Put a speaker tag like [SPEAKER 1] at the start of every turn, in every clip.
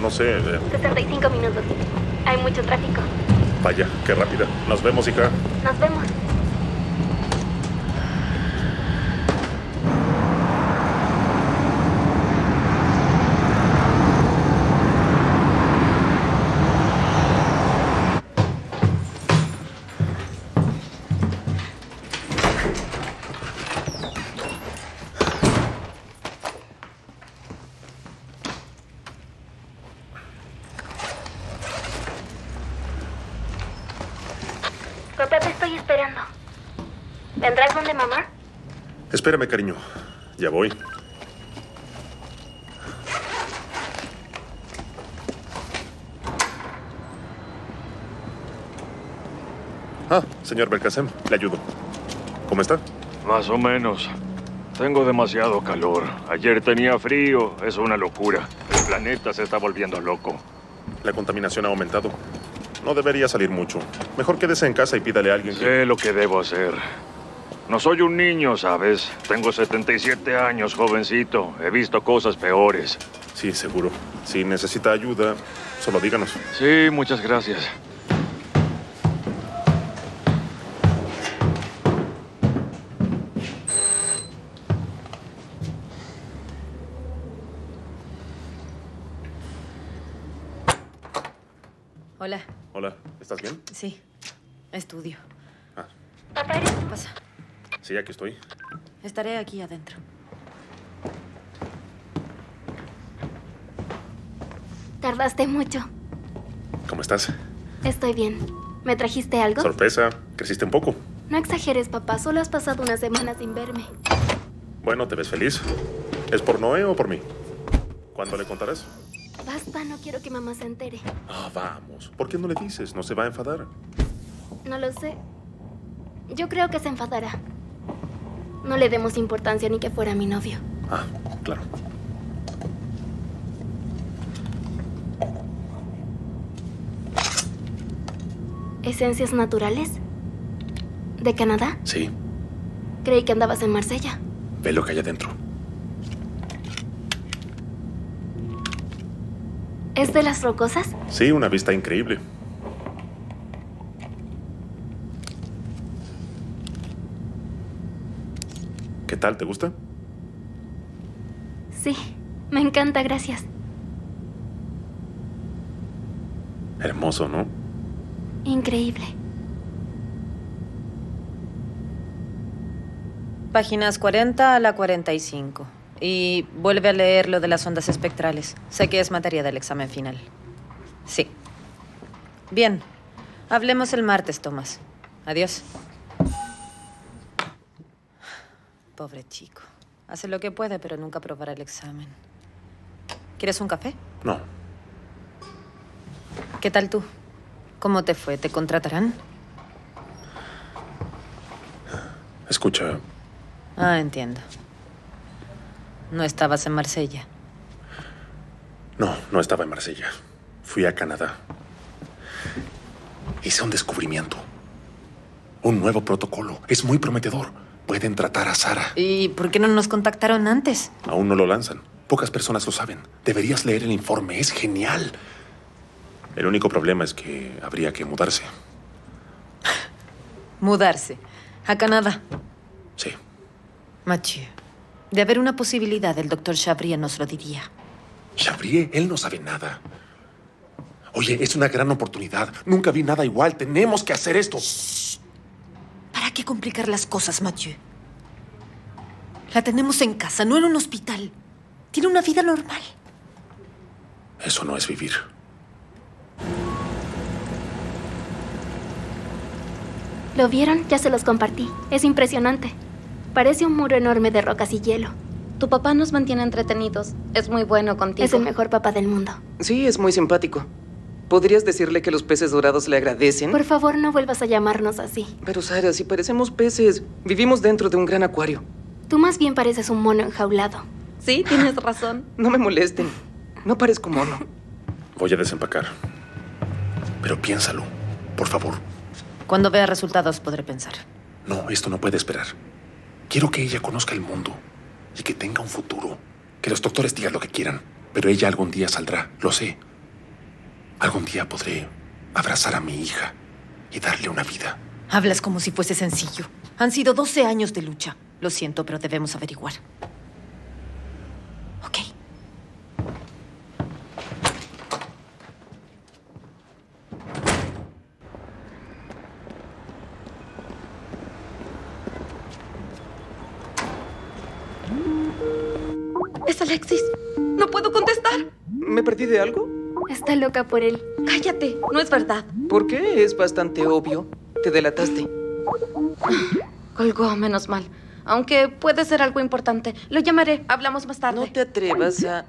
[SPEAKER 1] no sé. eh,
[SPEAKER 2] 65 minutos. Hay mucho tráfico.
[SPEAKER 1] Vaya, qué rápida. Nos vemos, hija.
[SPEAKER 2] Nos vemos. Papá, te estoy esperando. ¿Vendrás donde mamá?
[SPEAKER 1] Espérame, cariño. Ya voy. Ah, señor Belkacem, le ayudo. ¿Cómo está?
[SPEAKER 3] Más o menos. Tengo demasiado calor. Ayer tenía frío. Es una locura. El planeta se está volviendo loco.
[SPEAKER 1] La contaminación ha aumentado. No debería salir mucho. Mejor quédese en casa y pídale a alguien que...
[SPEAKER 3] Sé lo que debo hacer. No soy un niño, ¿sabes? Tengo 77 años, jovencito. He visto cosas peores.
[SPEAKER 1] Sí, seguro. Si necesita ayuda, solo díganos.
[SPEAKER 3] Sí, muchas gracias.
[SPEAKER 4] Hola.
[SPEAKER 1] Hola, ¿estás bien?
[SPEAKER 4] Sí. Estudio.
[SPEAKER 1] Ah,
[SPEAKER 2] Papá, ¿eres?
[SPEAKER 4] ¿Qué pasa?
[SPEAKER 1] Sí, aquí estoy.
[SPEAKER 4] Estaré aquí adentro.
[SPEAKER 2] Tardaste mucho.
[SPEAKER 1] ¿Cómo estás?
[SPEAKER 2] Estoy bien. ¿Me trajiste algo?
[SPEAKER 1] Sorpresa, creciste un poco.
[SPEAKER 2] No exageres, papá. Solo has pasado una semana sin verme.
[SPEAKER 1] Bueno, ¿te ves feliz? ¿Es por Noé o por mí? ¿Cuándo le contarás?
[SPEAKER 2] Basta, no quiero que mamá se entere.
[SPEAKER 1] Ah, vamos. ¿Por qué no le dices? ¿No se va a enfadar?
[SPEAKER 2] No lo sé. Yo creo que se enfadará. No le demos importancia ni que fuera mi novio.
[SPEAKER 1] Ah, claro.
[SPEAKER 2] ¿Esencias naturales? ¿De Canadá?
[SPEAKER 1] Sí,
[SPEAKER 2] Creí que andabas en Marsella.
[SPEAKER 1] ve lo que hay adentro.
[SPEAKER 2] ¿Es de las rocosas?
[SPEAKER 1] Sí, una vista increíble. ¿Qué tal? ¿Te gusta?
[SPEAKER 2] Sí. Me encanta, gracias.
[SPEAKER 1] Hermoso, ¿no?
[SPEAKER 2] Increíble.
[SPEAKER 4] Páginas 40 a la 45. Y vuelve a leer lo de las ondas espectrales. Sé que es materia del examen final. Sí. Bien. Hablemos el martes, Tomás. Adiós. Pobre chico. Hace lo que puede, pero nunca aprobará el examen. ¿Quieres un café?
[SPEAKER 1] No.
[SPEAKER 4] ¿Qué tal tú? ¿Cómo te fue? ¿Te contratarán?
[SPEAKER 1] Escucha,
[SPEAKER 4] Ah, entiendo. No estabas en Marsella.
[SPEAKER 1] no, no estaba en Marsella. Fui a Canadá. Hice un descubrimiento. Un nuevo protocolo. Es muy prometedor. Pueden tratar a Sara.
[SPEAKER 4] ¿Y por qué no nos contactaron antes?
[SPEAKER 1] Aún no lo lanzan. Pocas personas lo saben. Deberías leer el informe. Es genial. El único problema es que habría que mudarse.
[SPEAKER 4] Mudarse. A Canadá.
[SPEAKER 1] Sí.
[SPEAKER 4] Mathieu. De haber una posibilidad, el doctor Chabria nos lo diría.
[SPEAKER 1] Chabrie, él no sabe nada. Oye, es una gran oportunidad. Nunca vi nada igual. Tenemos que hacer esto.
[SPEAKER 4] ¿Para qué complicar las cosas, Mathieu? La tenemos en casa, no en un hospital. Tiene una vida normal.
[SPEAKER 1] Eso no es vivir.
[SPEAKER 2] ¿Lo vieron? Ya se los compartí. Es impresionante. Parece un muro enorme de rocas y hielo.
[SPEAKER 5] Tu papá nos mantiene entretenidos. Es muy bueno contigo.
[SPEAKER 2] Es el mejor papá del mundo.
[SPEAKER 6] Sí, es muy simpático. ¿Podrías decirle que los peces dorados le agradecen?
[SPEAKER 2] Por favor, no vuelvas a llamarnos así.
[SPEAKER 6] Pero Sara, si parecemos peces, vivimos dentro de un gran acuario.
[SPEAKER 2] Tú más bien pareces un mono enjaulado.
[SPEAKER 5] Sí, tienes razón.
[SPEAKER 6] No me molesten. No parezco mono.
[SPEAKER 1] Voy a desempacar. Pero piénsalo, por favor.
[SPEAKER 4] Cuando vea resultados podré pensar.
[SPEAKER 1] No, esto no puede esperar. Quiero que ella conozca el mundo y que tenga un futuro. Que los doctores digan lo que quieran, pero ella algún día saldrá, lo sé. Algún día podré abrazar a mi hija y darle una vida.
[SPEAKER 4] Hablas como si fuese sencillo. Han sido 12 años de lucha. Lo siento, pero debemos averiguar. Ok.
[SPEAKER 5] Es Alexis. No puedo contestar.
[SPEAKER 6] ¿Me perdí de algo?
[SPEAKER 2] Está loca por él.
[SPEAKER 5] Cállate. No es verdad.
[SPEAKER 6] ¿Por qué? Es bastante obvio. Te delataste.
[SPEAKER 5] Colgó, menos mal. Aunque puede ser algo importante. Lo llamaré. Hablamos más tarde.
[SPEAKER 6] No te atrevas a...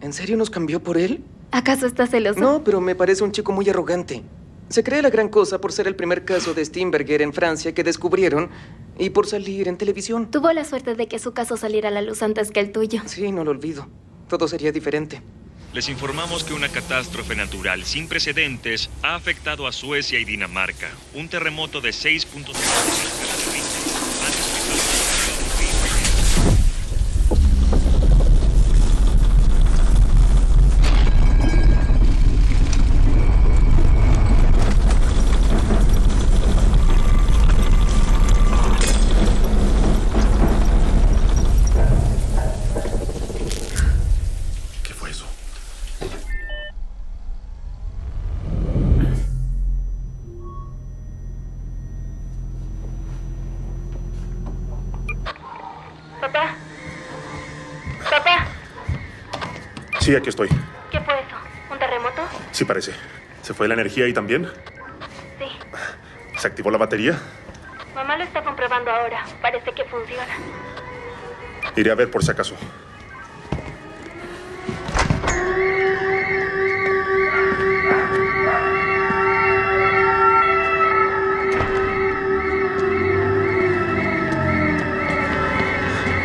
[SPEAKER 6] ¿En serio nos cambió por él?
[SPEAKER 2] ¿Acaso estás celoso?
[SPEAKER 6] No, pero me parece un chico muy arrogante. Se cree la gran cosa por ser el primer caso de Steinberger en Francia que descubrieron y por salir en televisión.
[SPEAKER 2] Tuvo la suerte de que su caso saliera a la luz antes que el tuyo.
[SPEAKER 6] Sí, no lo olvido. Todo sería diferente.
[SPEAKER 3] Les informamos que una catástrofe natural sin precedentes ha afectado a Suecia y Dinamarca. Un terremoto de 6.5
[SPEAKER 1] Sí, aquí estoy.
[SPEAKER 2] ¿Qué fue eso? ¿Un terremoto?
[SPEAKER 1] Sí parece. ¿Se fue la energía ahí también?
[SPEAKER 2] Sí.
[SPEAKER 1] ¿Se activó la batería?
[SPEAKER 2] Mamá lo está comprobando ahora. Parece que funciona.
[SPEAKER 1] Iré a ver por si acaso.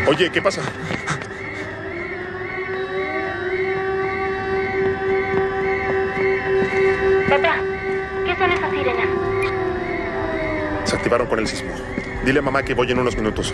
[SPEAKER 1] Oye, ¿qué pasa? Con el sismo. Dile a mamá que voy en unos minutos.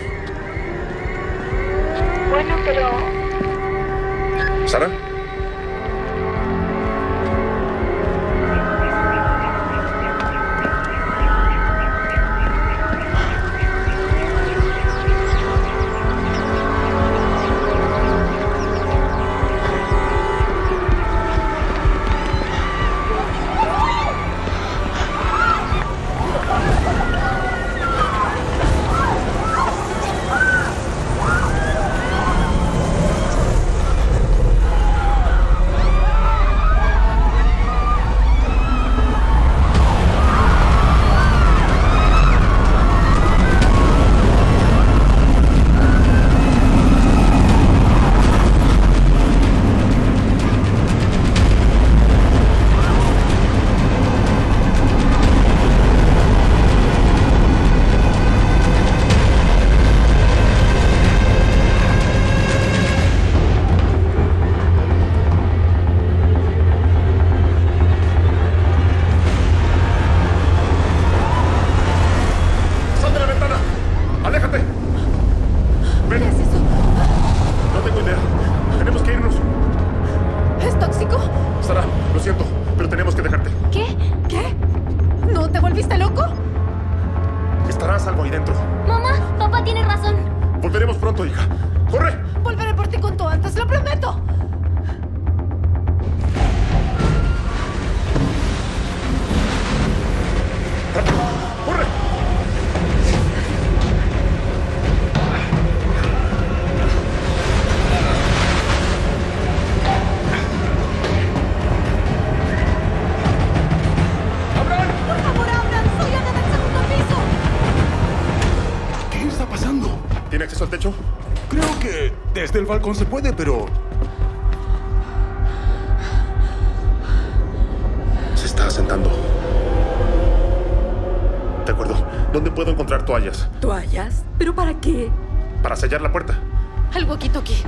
[SPEAKER 7] Balcón se puede, pero
[SPEAKER 1] Se está asentando. De acuerdo. ¿Dónde puedo encontrar toallas?
[SPEAKER 8] ¿Toallas? ¿Pero para qué?
[SPEAKER 1] Para sellar la puerta.
[SPEAKER 4] Al walkie-talkie.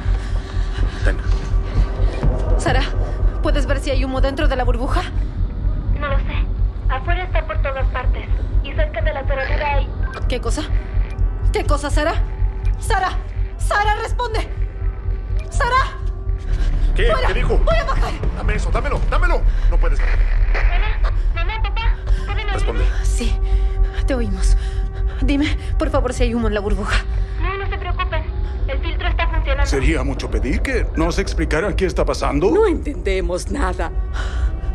[SPEAKER 4] La burbuja.
[SPEAKER 2] No,
[SPEAKER 1] no
[SPEAKER 2] se preocupen. El filtro está funcionando.
[SPEAKER 7] sería mucho pedir que nos explicaran qué está pasando.
[SPEAKER 8] No entendemos nada.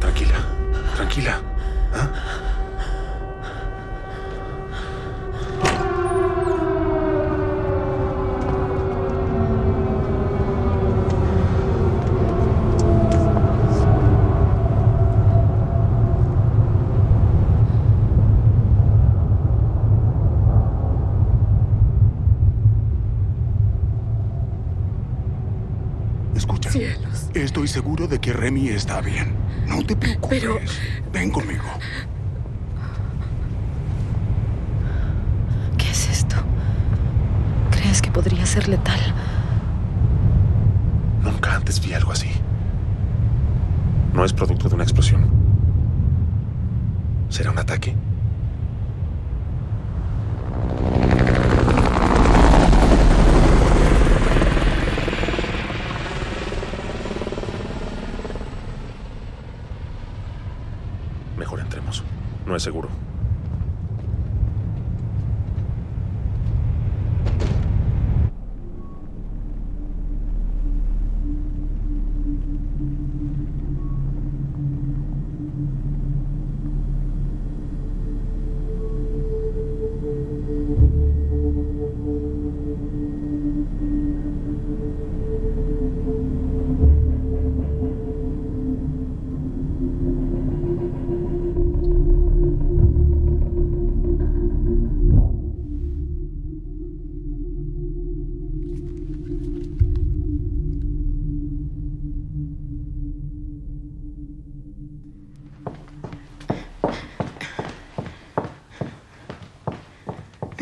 [SPEAKER 1] Tranquila, tranquila. ¿Ah?
[SPEAKER 7] Escucha.
[SPEAKER 8] Cielos.
[SPEAKER 7] Estoy seguro de que Remy está bien. No te preocupes.
[SPEAKER 8] Pero-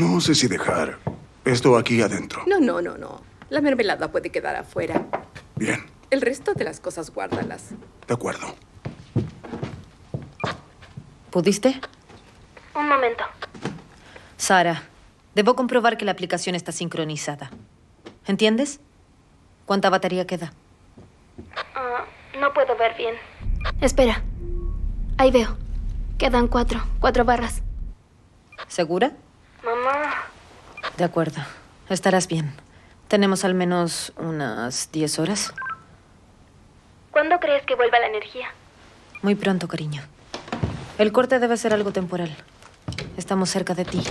[SPEAKER 1] No
[SPEAKER 7] sé si dejar esto aquí adentro.
[SPEAKER 8] No, no, no, no. La mermelada puede quedar afuera.
[SPEAKER 7] Bien,
[SPEAKER 8] El resto de las cosas guárdalas.
[SPEAKER 7] de acuerdo.
[SPEAKER 4] ¿Pudiste?
[SPEAKER 2] Un momento.
[SPEAKER 4] Sara, debo comprobar que la aplicación está sincronizada. ¿Entiendes? ¿Cuánta batería queda?
[SPEAKER 2] Ah, no puedo ver bien. Espera. Ahí veo. Quedan cuatro. Cuatro barras.
[SPEAKER 4] ¿Segura?
[SPEAKER 2] Mamá.
[SPEAKER 4] De acuerdo. Estarás bien. Tenemos al menos unas 10 horas.
[SPEAKER 2] ¿Cuándo crees que vuelva la energía?
[SPEAKER 4] Muy pronto, cariño. El corte debe ser algo temporal. Estamos cerca de ti.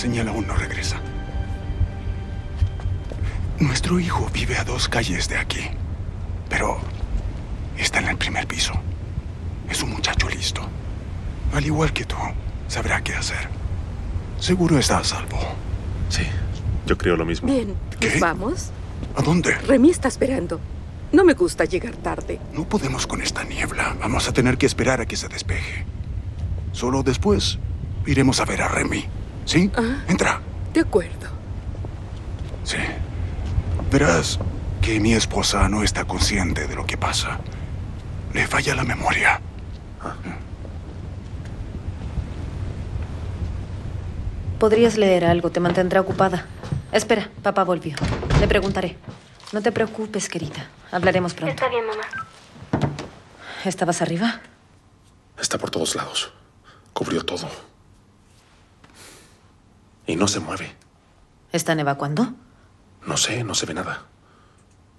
[SPEAKER 7] Señal aún no regresa. Nuestro hijo vive a dos calles de aquí, pero está en el primer piso. Es un muchacho listo. Al igual que tú, sabrá qué hacer. Seguro está a salvo.
[SPEAKER 1] Sí, yo creo lo mismo.
[SPEAKER 8] Bien, ¿nos
[SPEAKER 7] ¿Qué?
[SPEAKER 8] vamos?
[SPEAKER 7] ¿A dónde?
[SPEAKER 8] Remy está esperando. No me gusta llegar tarde.
[SPEAKER 7] No podemos con esta niebla. Vamos a tener que esperar a que se despeje. Solo después iremos a ver a Remy. ¿Sí?
[SPEAKER 8] Ah.
[SPEAKER 7] Entra.
[SPEAKER 8] De acuerdo.
[SPEAKER 7] Sí. Verás que mi esposa no está consciente de lo que pasa. Le falla la memoria.
[SPEAKER 4] Podrías leer algo, te mantendrá ocupada. Espera, papá volvió. Le preguntaré. No te preocupes, querida. Hablaremos pronto.
[SPEAKER 2] Está bien, mamá.
[SPEAKER 4] ¿Estabas arriba?
[SPEAKER 1] Está por todos lados. Cubrió todo. Y no se mueve.
[SPEAKER 4] ¿Están evacuando?
[SPEAKER 1] No sé, no se ve nada.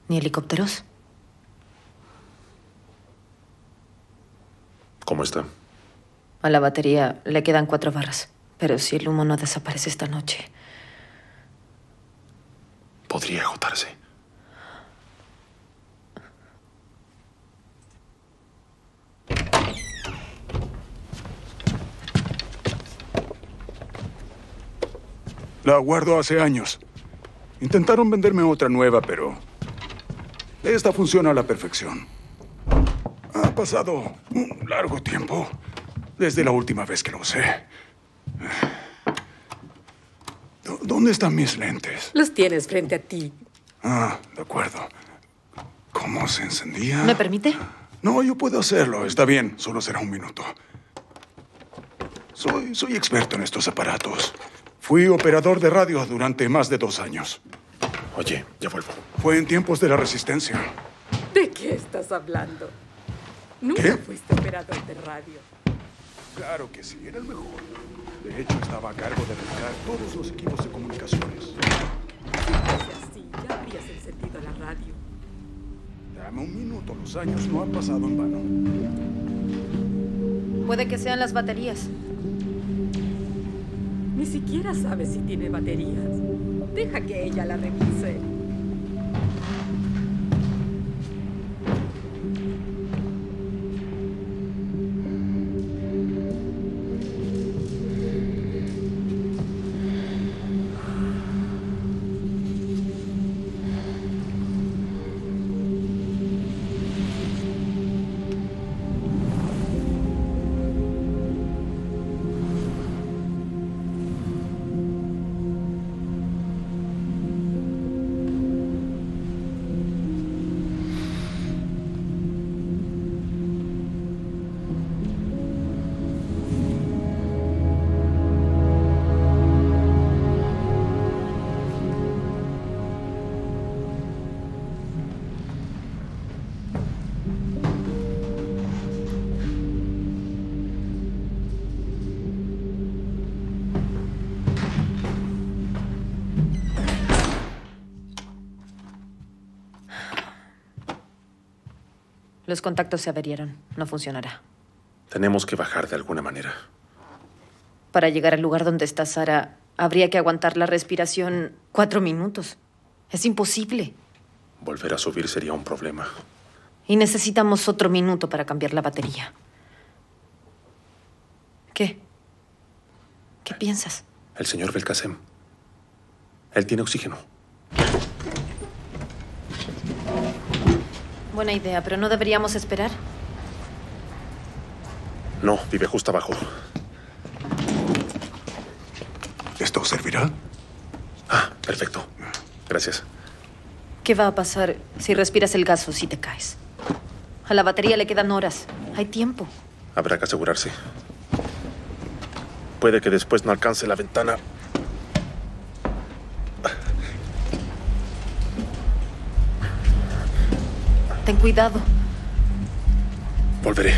[SPEAKER 4] ¿Ni helicópteros?
[SPEAKER 1] ¿Cómo está?
[SPEAKER 4] A la batería le quedan cuatro barras. Pero si el humo no desaparece esta noche.
[SPEAKER 1] Podría agotarse.
[SPEAKER 7] La guardo hace años. Intentaron venderme otra nueva, pero esta funciona a la perfección. Ha pasado un largo tiempo desde la última vez que lo usé. ¿Dó- ¿Dónde están mis lentes?
[SPEAKER 8] Los tienes frente a ti.
[SPEAKER 7] Ah, de acuerdo. ¿Cómo se encendía?
[SPEAKER 4] ¿Me permite?
[SPEAKER 7] No, yo puedo hacerlo. Está bien, solo será un minuto. Soy, soy experto en estos aparatos. Fui operador de radio durante más de dos años.
[SPEAKER 1] Oye, ya vuelvo.
[SPEAKER 7] Fue en tiempos de la resistencia.
[SPEAKER 8] ¿De qué estás hablando? Nunca
[SPEAKER 7] ¿Qué?
[SPEAKER 8] fuiste operador de radio.
[SPEAKER 7] Claro que sí, era el mejor. De hecho, estaba a cargo de reparar todos los equipos de comunicaciones.
[SPEAKER 8] Si fuese así, ya habrías encendido la radio.
[SPEAKER 7] Dame un minuto, los años no han pasado en vano.
[SPEAKER 4] Puede que sean las baterías.
[SPEAKER 8] Ni siquiera sabes si tiene baterías. Deja que ella la revise.
[SPEAKER 4] Los contactos se averieron. No funcionará.
[SPEAKER 1] Tenemos que bajar de alguna manera.
[SPEAKER 4] Para llegar al lugar donde está Sara, habría que aguantar la respiración cuatro minutos. Es imposible.
[SPEAKER 1] Volver a subir sería un problema.
[SPEAKER 4] Y necesitamos otro minuto para cambiar la batería. ¿Qué? ¿Qué piensas?
[SPEAKER 1] El señor Belkacem. Él tiene oxígeno.
[SPEAKER 4] Buena idea, pero no deberíamos esperar.
[SPEAKER 1] No, vive justo abajo.
[SPEAKER 7] ¿Esto servirá?
[SPEAKER 1] Ah, perfecto. Gracias.
[SPEAKER 4] ¿Qué va a pasar si respiras el gas o si te caes? A la batería le quedan horas. Hay tiempo.
[SPEAKER 1] Habrá que asegurarse. Puede que después no alcance la ventana.
[SPEAKER 4] Ten cuidado.
[SPEAKER 1] Volveré.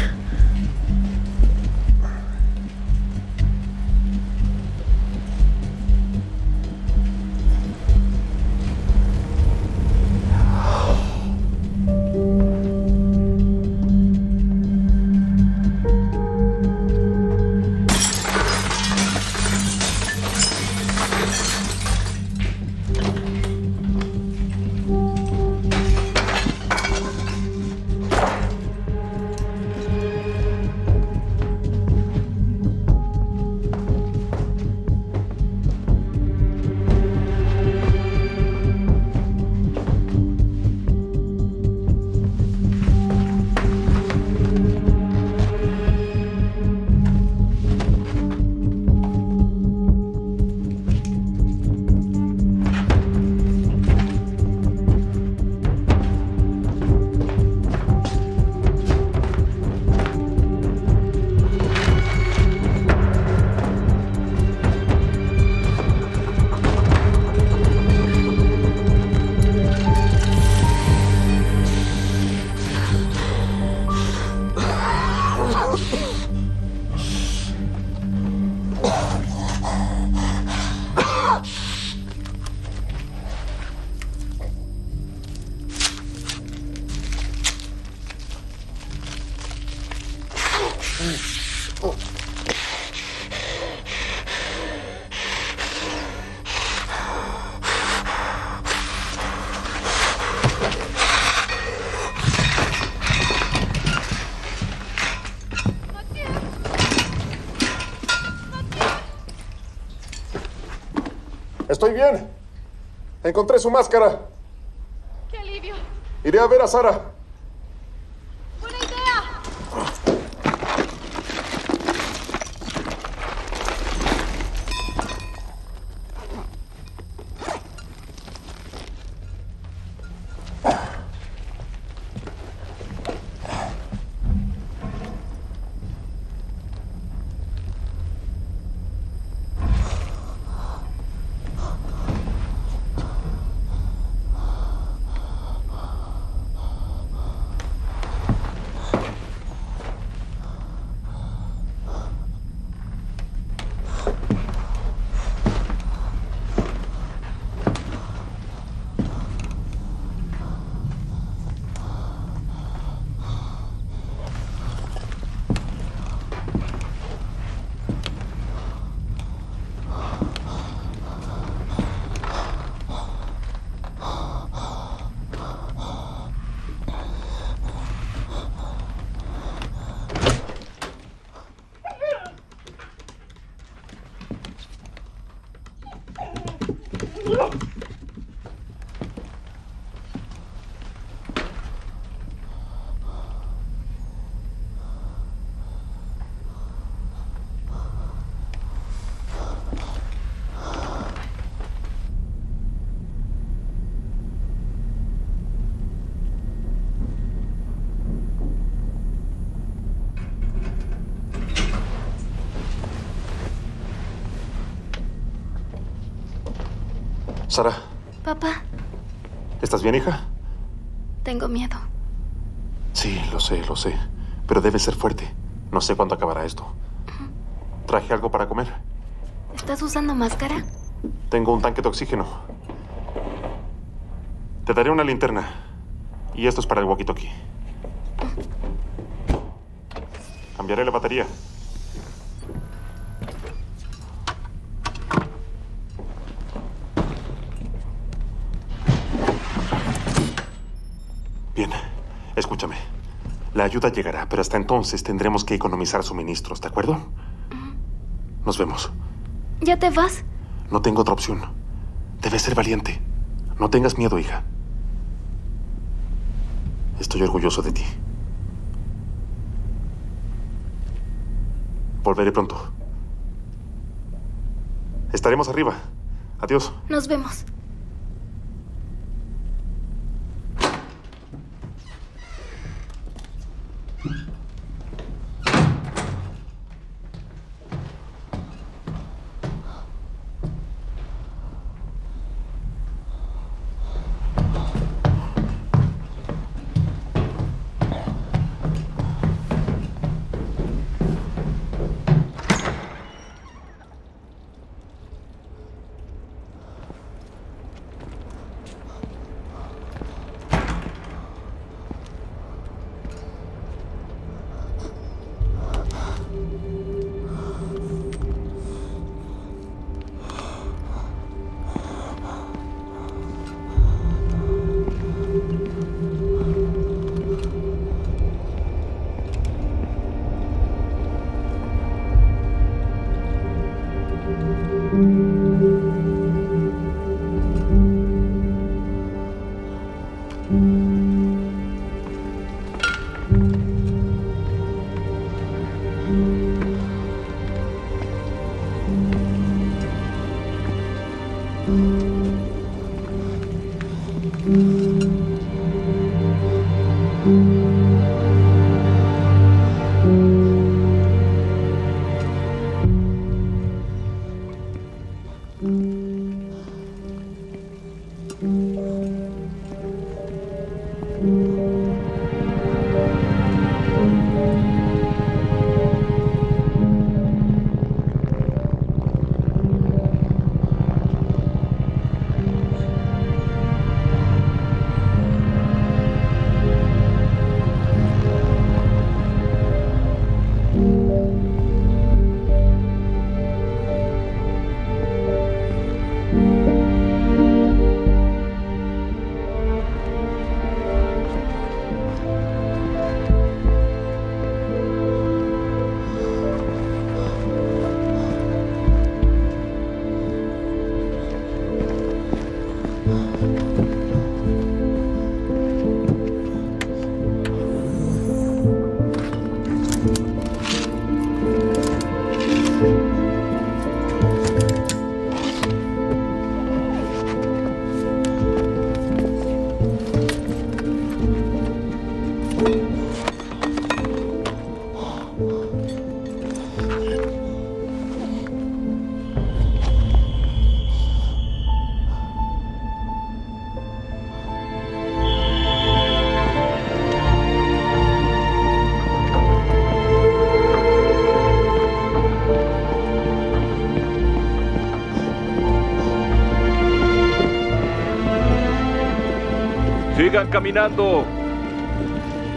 [SPEAKER 1] Bien. Encontré su máscara.
[SPEAKER 5] ¡Qué alivio!
[SPEAKER 1] Iré a ver a Sara. Sara,
[SPEAKER 2] Papá,
[SPEAKER 1] ¿estás bien, hija?
[SPEAKER 2] tengo miedo.
[SPEAKER 1] Sí, lo sé, lo sé. Pero debes ser fuerte. No sé cuándo acabará esto. Traje algo para comer.
[SPEAKER 2] ¿Estás usando máscara?
[SPEAKER 1] Tengo un tanque de oxígeno. Te daré una linterna. Y esto es para el walkie-talkie. Cambiaré la batería. La ayuda llegará, pero hasta entonces tendremos que economizar suministros, ¿de acuerdo? Nos vemos.
[SPEAKER 2] ¿Ya te vas?
[SPEAKER 1] No tengo otra opción. Debes ser valiente. No tengas miedo, hija. Estoy orgulloso de ti. Volveré pronto. Estaremos arriba. Adiós.
[SPEAKER 2] Nos vemos.
[SPEAKER 9] Sigan caminando.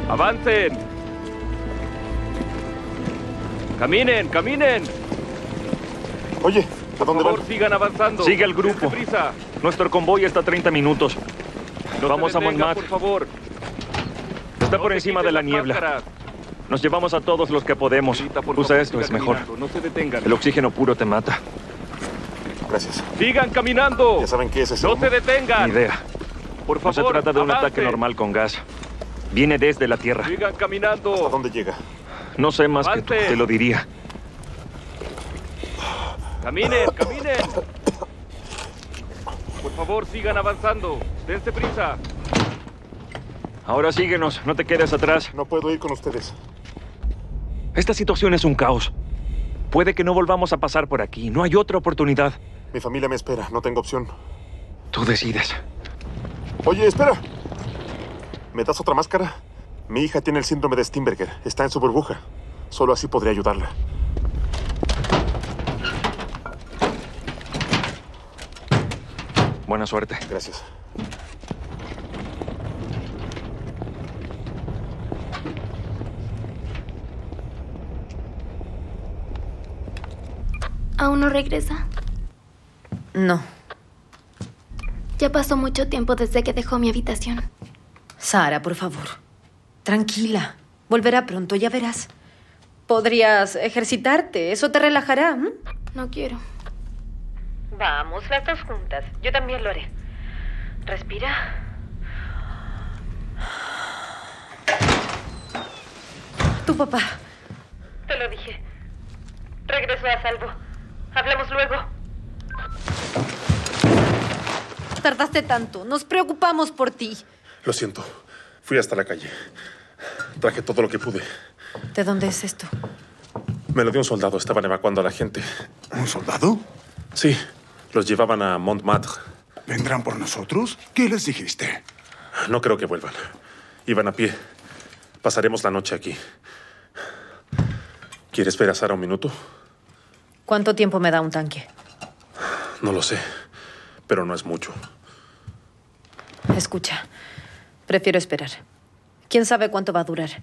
[SPEAKER 9] Avancen. Caminen, caminen.
[SPEAKER 1] Oye, ¿a
[SPEAKER 9] Por
[SPEAKER 1] dónde
[SPEAKER 9] favor,
[SPEAKER 1] van?
[SPEAKER 9] sigan avanzando.
[SPEAKER 3] Sigue el grupo.
[SPEAKER 9] Prisa.
[SPEAKER 3] Nuestro convoy está a 30 minutos.
[SPEAKER 9] No
[SPEAKER 3] Vamos
[SPEAKER 9] se
[SPEAKER 3] a Montmartre.
[SPEAKER 9] por favor.
[SPEAKER 3] Está
[SPEAKER 9] No
[SPEAKER 3] por encima de la niebla. Nos llevamos a todos los que podemos.
[SPEAKER 9] Por
[SPEAKER 3] Usa
[SPEAKER 9] favor,
[SPEAKER 3] esto, es mejor.
[SPEAKER 9] No se detengan.
[SPEAKER 3] El oxígeno puro te mata.
[SPEAKER 1] Gracias.
[SPEAKER 9] Sigan caminando.
[SPEAKER 1] ¿Ya saben qué es ese
[SPEAKER 9] No se detengan.
[SPEAKER 3] Ni idea.
[SPEAKER 9] Por
[SPEAKER 3] No
[SPEAKER 9] favor,
[SPEAKER 3] se trata de un ataque normal con gas. Viene desde la Tierra.
[SPEAKER 9] Sigan caminando.
[SPEAKER 1] ¿Hasta dónde llega?
[SPEAKER 3] No sé más que tú, te lo diría.
[SPEAKER 9] Caminen, caminen. Por favor, sigan avanzando. Dense prisa.
[SPEAKER 3] Ahora síguenos, no te quedes atrás.
[SPEAKER 1] No puedo ir con ustedes.
[SPEAKER 3] Esta situación es un caos. Puede que no volvamos a pasar por aquí. No hay otra oportunidad.
[SPEAKER 1] Mi familia me espera. No tengo opción.
[SPEAKER 3] Tú decides.
[SPEAKER 1] Oye, espera. ¿Me das otra máscara? Mi hija tiene el síndrome de Steinberger. Está en su burbuja. Solo así podría ayudarla.
[SPEAKER 3] Buena suerte.
[SPEAKER 1] Gracias.
[SPEAKER 2] ¿Aún no regresa?
[SPEAKER 4] No.
[SPEAKER 2] Ya pasó mucho tiempo desde que dejó mi habitación.
[SPEAKER 4] Sara, por favor. Tranquila. Volverá pronto, ya verás. Podrías ejercitarte. Eso te relajará. ¿m?
[SPEAKER 2] No quiero.
[SPEAKER 4] Vamos, las dos juntas. Yo también lo haré. Respira. Tu papá. Te lo dije. Regresó a salvo. Hablemos luego. Tardaste tanto. Nos preocupamos por ti.
[SPEAKER 1] Lo siento. Fui hasta la calle. Traje todo lo que pude.
[SPEAKER 4] ¿De dónde es esto?
[SPEAKER 1] Me lo dio un soldado. Estaban evacuando a la gente.
[SPEAKER 7] ¿Un soldado?
[SPEAKER 1] Sí. Los llevaban a Montmartre.
[SPEAKER 7] ¿Vendrán por nosotros? ¿Qué les dijiste?
[SPEAKER 1] No creo que vuelvan. Iban a pie. Pasaremos la noche aquí. ¿Quieres ver a Sara un minuto?
[SPEAKER 4] ¿Cuánto tiempo me da un tanque?
[SPEAKER 1] No lo sé. Pero no es mucho.
[SPEAKER 4] Escucha, prefiero esperar. ¿Quién sabe cuánto va a durar?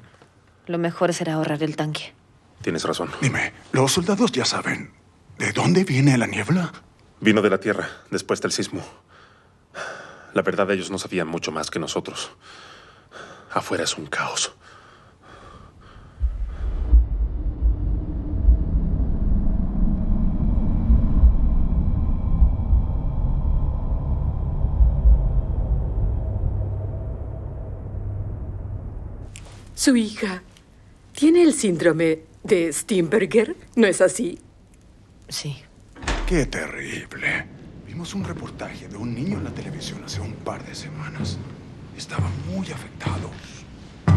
[SPEAKER 4] Lo mejor será ahorrar el tanque.
[SPEAKER 1] Tienes razón.
[SPEAKER 7] Dime, los soldados ya saben. ¿De dónde viene la niebla?
[SPEAKER 1] Vino de la Tierra después del sismo. La verdad, ellos no sabían mucho más que nosotros. Afuera es un caos.
[SPEAKER 8] Su hija tiene el síndrome de Steinberger, ¿no es así?
[SPEAKER 4] Sí.
[SPEAKER 7] Qué terrible. Vimos un reportaje de un niño en la televisión hace un par de semanas. Estaba muy afectado.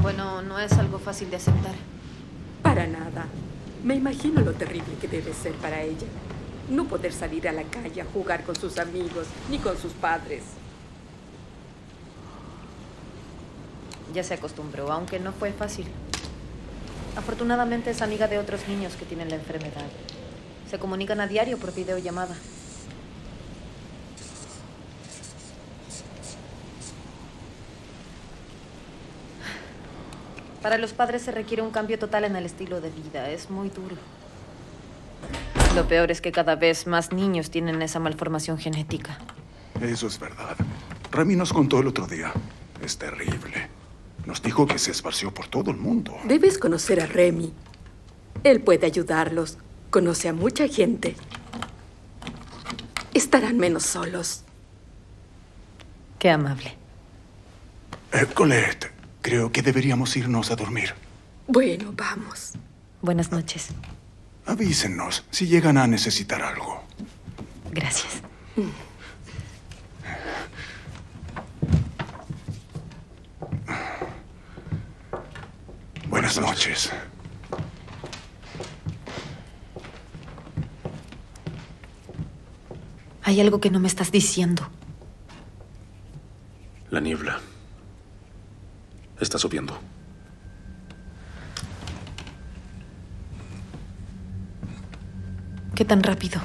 [SPEAKER 4] Bueno, no es algo fácil de aceptar.
[SPEAKER 8] Para nada. Me imagino lo terrible que debe ser para ella. No poder salir a la calle a jugar con sus amigos ni con sus padres.
[SPEAKER 4] Ya se acostumbró, aunque no fue fácil. Afortunadamente es amiga de otros niños que tienen la enfermedad. Se comunican a diario por videollamada. Para los padres se requiere un cambio total en el estilo de vida. Es muy duro. Lo peor es que cada vez más niños tienen esa malformación genética.
[SPEAKER 7] Eso es verdad. Remy nos contó el otro día. Es terrible. Nos dijo que se esparció por todo el mundo.
[SPEAKER 8] Debes conocer a Remy. Él puede ayudarlos. Conoce a mucha gente. Estarán menos solos.
[SPEAKER 4] Qué amable.
[SPEAKER 7] Eh, Colette, creo que deberíamos irnos a dormir.
[SPEAKER 8] Bueno, vamos.
[SPEAKER 4] Buenas noches.
[SPEAKER 7] Avísenos si llegan a necesitar algo.
[SPEAKER 4] Gracias.
[SPEAKER 7] Buenas noches.
[SPEAKER 4] Hay algo que no me estás diciendo.
[SPEAKER 1] La niebla. Está subiendo.
[SPEAKER 4] ¿Qué tan rápido?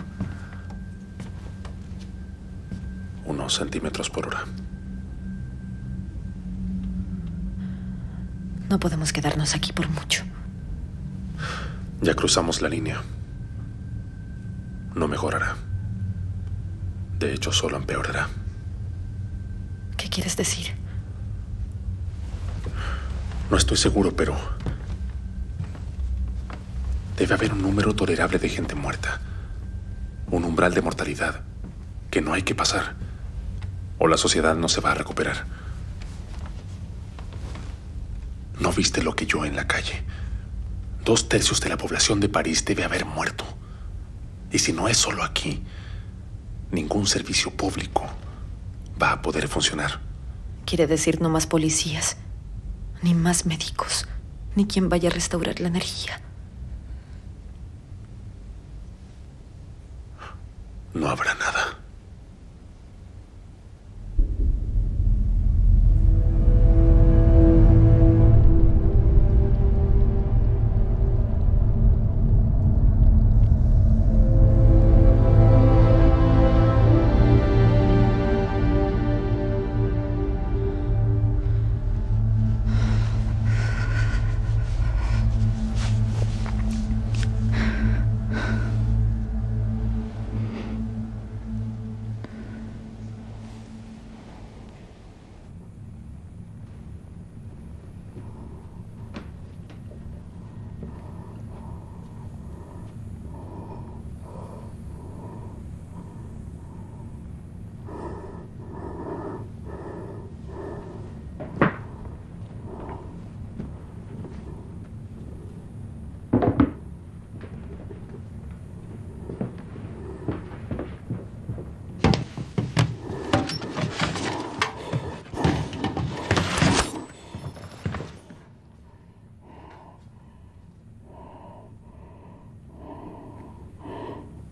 [SPEAKER 1] Unos centímetros por hora.
[SPEAKER 4] No podemos quedarnos aquí por mucho.
[SPEAKER 1] Ya cruzamos la línea. No mejorará. De hecho, solo empeorará.
[SPEAKER 4] ¿Qué quieres decir?
[SPEAKER 1] No estoy seguro, pero... Debe haber un número tolerable de gente muerta. Un umbral de mortalidad que no hay que pasar. O la sociedad no se va a recuperar. ¿No viste lo que yo en la calle? Dos tercios de la población de París debe haber muerto. Y si no es solo aquí, ningún servicio público va a poder funcionar.
[SPEAKER 4] Quiere decir no más policías, ni más médicos, ni quien vaya a restaurar la energía.
[SPEAKER 1] No habrá nada.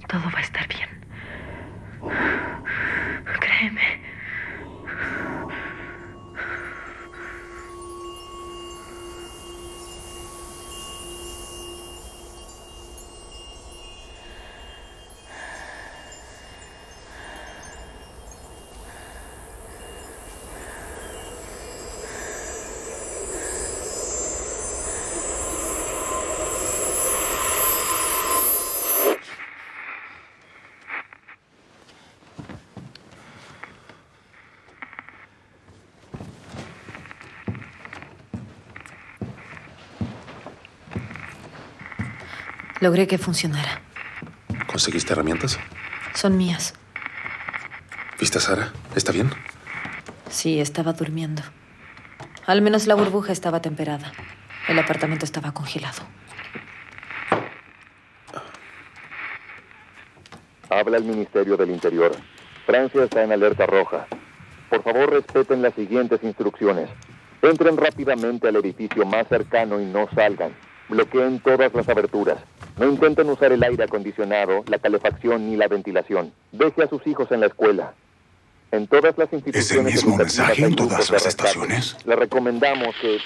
[SPEAKER 4] Todo va a estar bien. Créeme. Logré que funcionara.
[SPEAKER 1] ¿Conseguiste herramientas?
[SPEAKER 4] Son mías.
[SPEAKER 1] ¿Viste a Sara? ¿Está bien?
[SPEAKER 4] Sí, estaba durmiendo. Al menos la burbuja estaba temperada. El apartamento estaba congelado.
[SPEAKER 10] Habla el Ministerio del Interior. Francia está en alerta roja. Por favor, respeten las siguientes instrucciones. Entren rápidamente al edificio más cercano y no salgan. Bloqueen todas las aberturas. No intenten usar el aire acondicionado, la calefacción ni la ventilación. Deje a sus hijos en la escuela. En todas las instituciones
[SPEAKER 7] mismo
[SPEAKER 10] educativas
[SPEAKER 7] mensaje
[SPEAKER 10] hay
[SPEAKER 7] en todas las estaciones?
[SPEAKER 10] Le recomendamos que...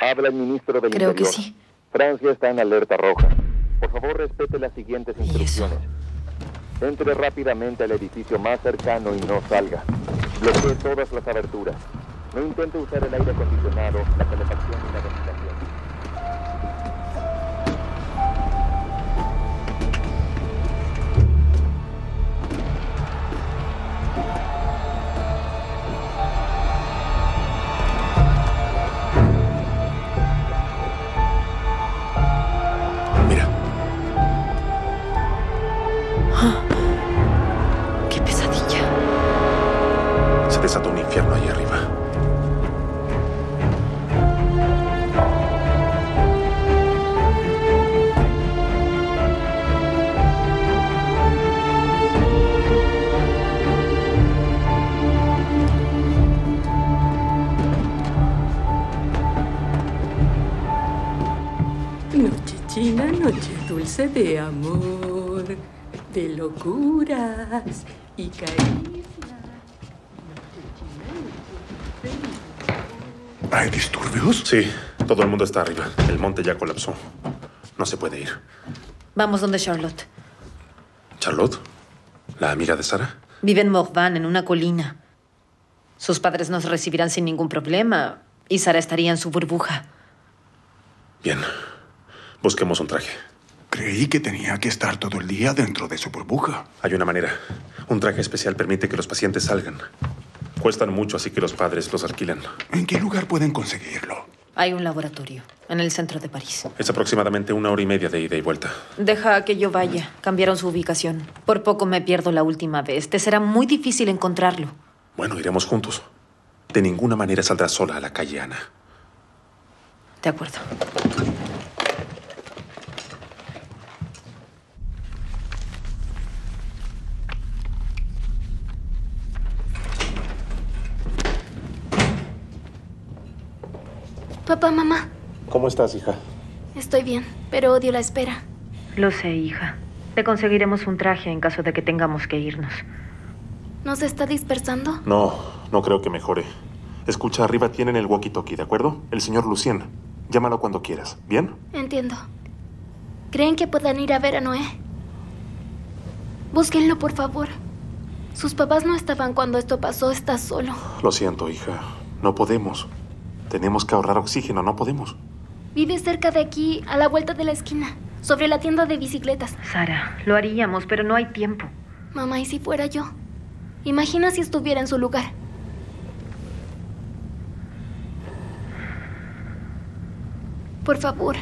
[SPEAKER 10] Habla el ministro del
[SPEAKER 4] Creo que sí.
[SPEAKER 10] Francia está en alerta roja. Por favor, respete las siguientes instrucciones. Entre rápidamente al edificio más cercano y no salga. Bloquee todas las aberturas. No intente usar el aire acondicionado, la calefacción ni la ventilación.
[SPEAKER 8] Dulce de amor, de locuras y caricias.
[SPEAKER 7] ¿Hay disturbios?
[SPEAKER 1] Sí, todo el mundo está arriba. El monte ya colapsó. No se puede ir.
[SPEAKER 4] Vamos donde Charlotte.
[SPEAKER 1] ¿Charlotte? ¿La amiga de Sara?
[SPEAKER 4] Vive en Morvan, en una colina. Sus padres nos recibirán sin ningún problema. Y Sara estaría en su burbuja.
[SPEAKER 1] Bien. Busquemos un traje.
[SPEAKER 7] Creí que tenía que estar todo el día dentro de su burbuja.
[SPEAKER 1] Hay una manera. Un traje especial permite que los pacientes salgan. Cuestan mucho, así que los padres los alquilan.
[SPEAKER 7] ¿En qué lugar pueden conseguirlo?
[SPEAKER 4] Hay un laboratorio en el centro de París.
[SPEAKER 1] Es aproximadamente una hora y media de ida y vuelta.
[SPEAKER 4] Deja que yo vaya. Cambiaron su ubicación. Por poco me pierdo la última vez. Te será muy difícil encontrarlo.
[SPEAKER 1] Bueno, iremos juntos. De ninguna manera saldrás sola a la calle, Ana.
[SPEAKER 4] De acuerdo.
[SPEAKER 2] Papá, mamá,
[SPEAKER 1] ¿Cómo estás, hija?
[SPEAKER 2] estoy bien, pero odio la espera.
[SPEAKER 4] Lo sé, hija. Te conseguiremos un traje en caso de que tengamos que irnos.
[SPEAKER 2] ¿No se está dispersando?
[SPEAKER 1] No, no creo que mejore. Escucha, arriba tienen el walkie-talkie, ¿de acuerdo? El señor Lucien. Llámalo cuando quieras, ¿bien?
[SPEAKER 2] Entiendo. ¿Creen que puedan ir a ver a Noé? Búsquenlo, por favor. Sus papás no estaban cuando esto pasó, está solo.
[SPEAKER 1] Lo siento, hija. No podemos. Tenemos que ahorrar oxígeno, no podemos.
[SPEAKER 2] Vive cerca de aquí, a la vuelta de la esquina, sobre la tienda de bicicletas.
[SPEAKER 4] Sara, lo haríamos, pero no hay tiempo.
[SPEAKER 2] Mamá, ¿y si fuera yo? Imagina si estuviera en su lugar. Por favor.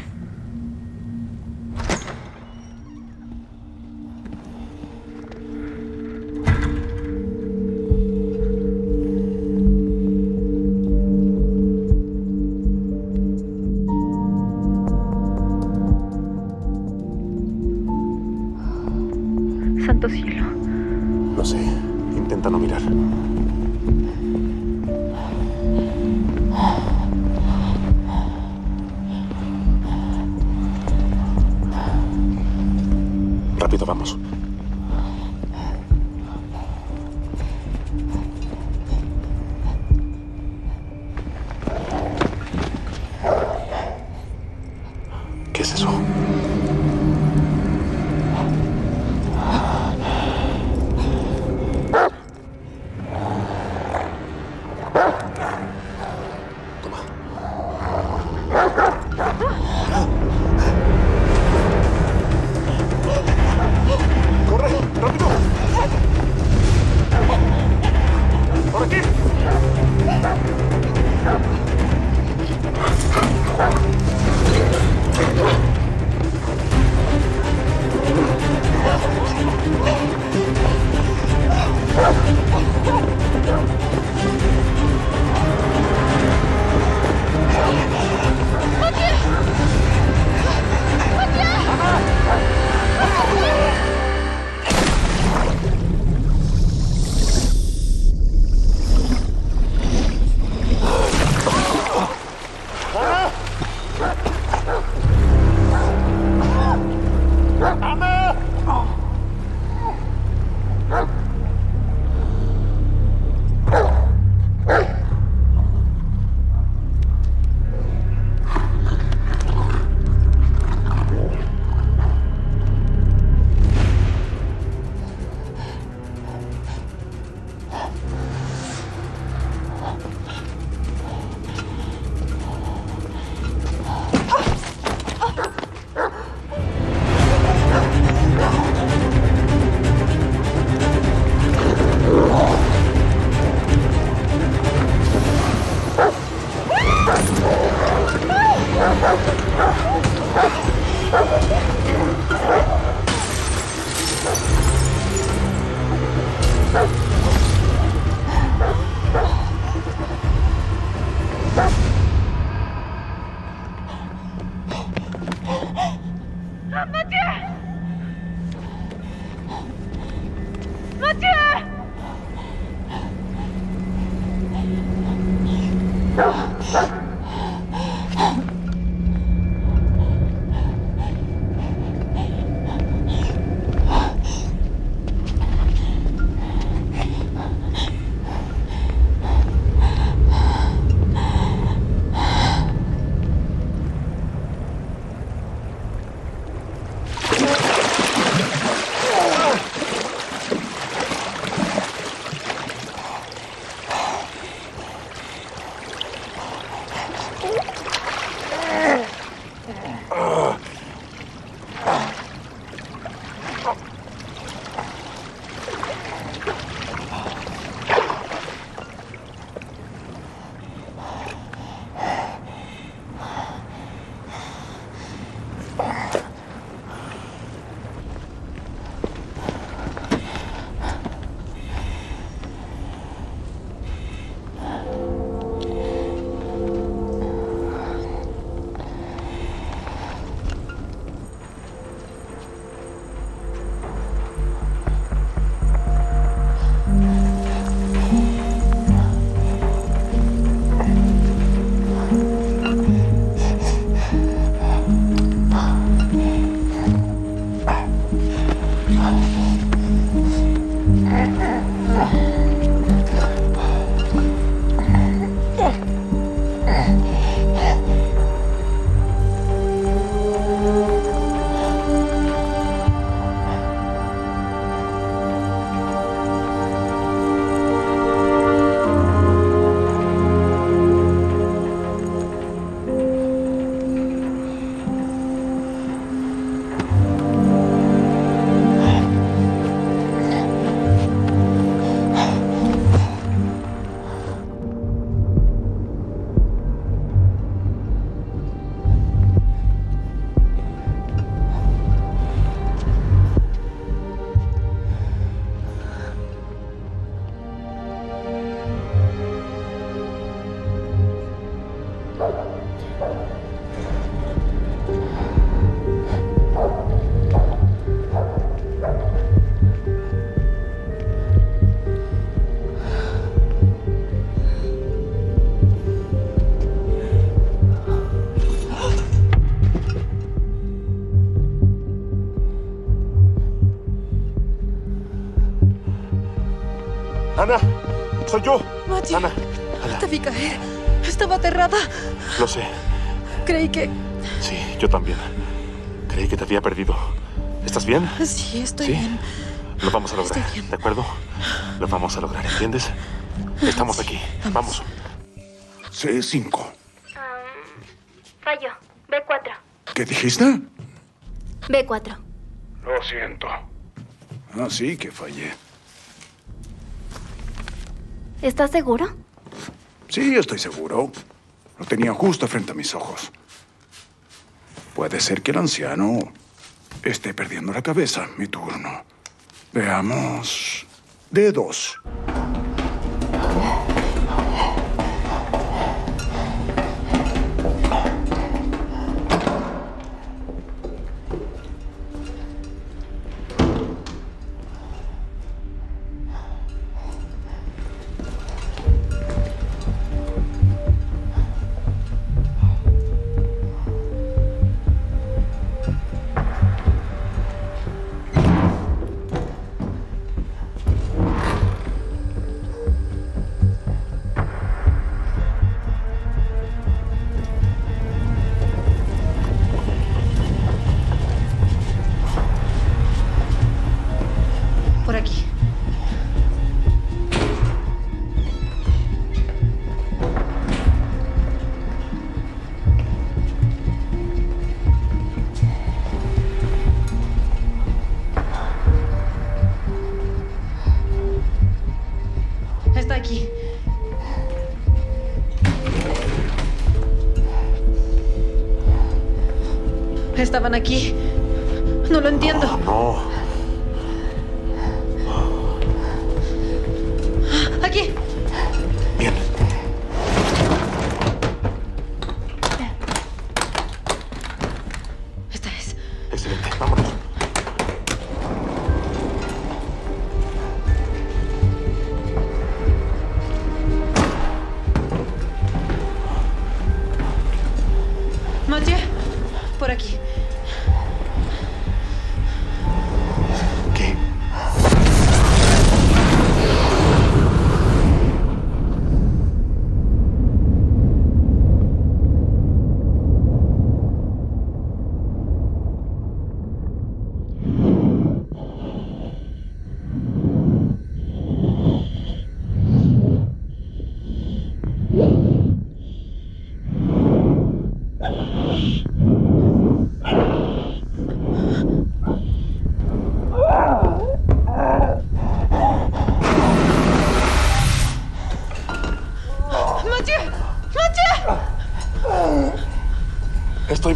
[SPEAKER 1] Soy yo.
[SPEAKER 8] Matthew,
[SPEAKER 1] Ana,
[SPEAKER 8] te vi caer. Estaba aterrada.
[SPEAKER 1] lo sé.
[SPEAKER 8] Creí que...
[SPEAKER 1] Sí, yo también. Creí que te había perdido. ¿Estás bien?
[SPEAKER 8] Sí, estoy
[SPEAKER 1] ¿Sí?
[SPEAKER 8] bien.
[SPEAKER 1] Lo vamos a lograr. ¿de acuerdo? Lo vamos a lograr, ¿entiendes? Estamos aquí. Vamos.
[SPEAKER 7] C5.
[SPEAKER 2] Fallo. B4.
[SPEAKER 7] ¿Qué dijiste?
[SPEAKER 2] B4.
[SPEAKER 7] Lo siento. Así que fallé.
[SPEAKER 2] ¿Estás seguro?
[SPEAKER 7] Sí, estoy seguro. Lo tenía justo frente a mis ojos. Puede ser que el anciano esté perdiendo la cabeza. Mi turno. Veamos. D2.
[SPEAKER 4] No lo entiendo.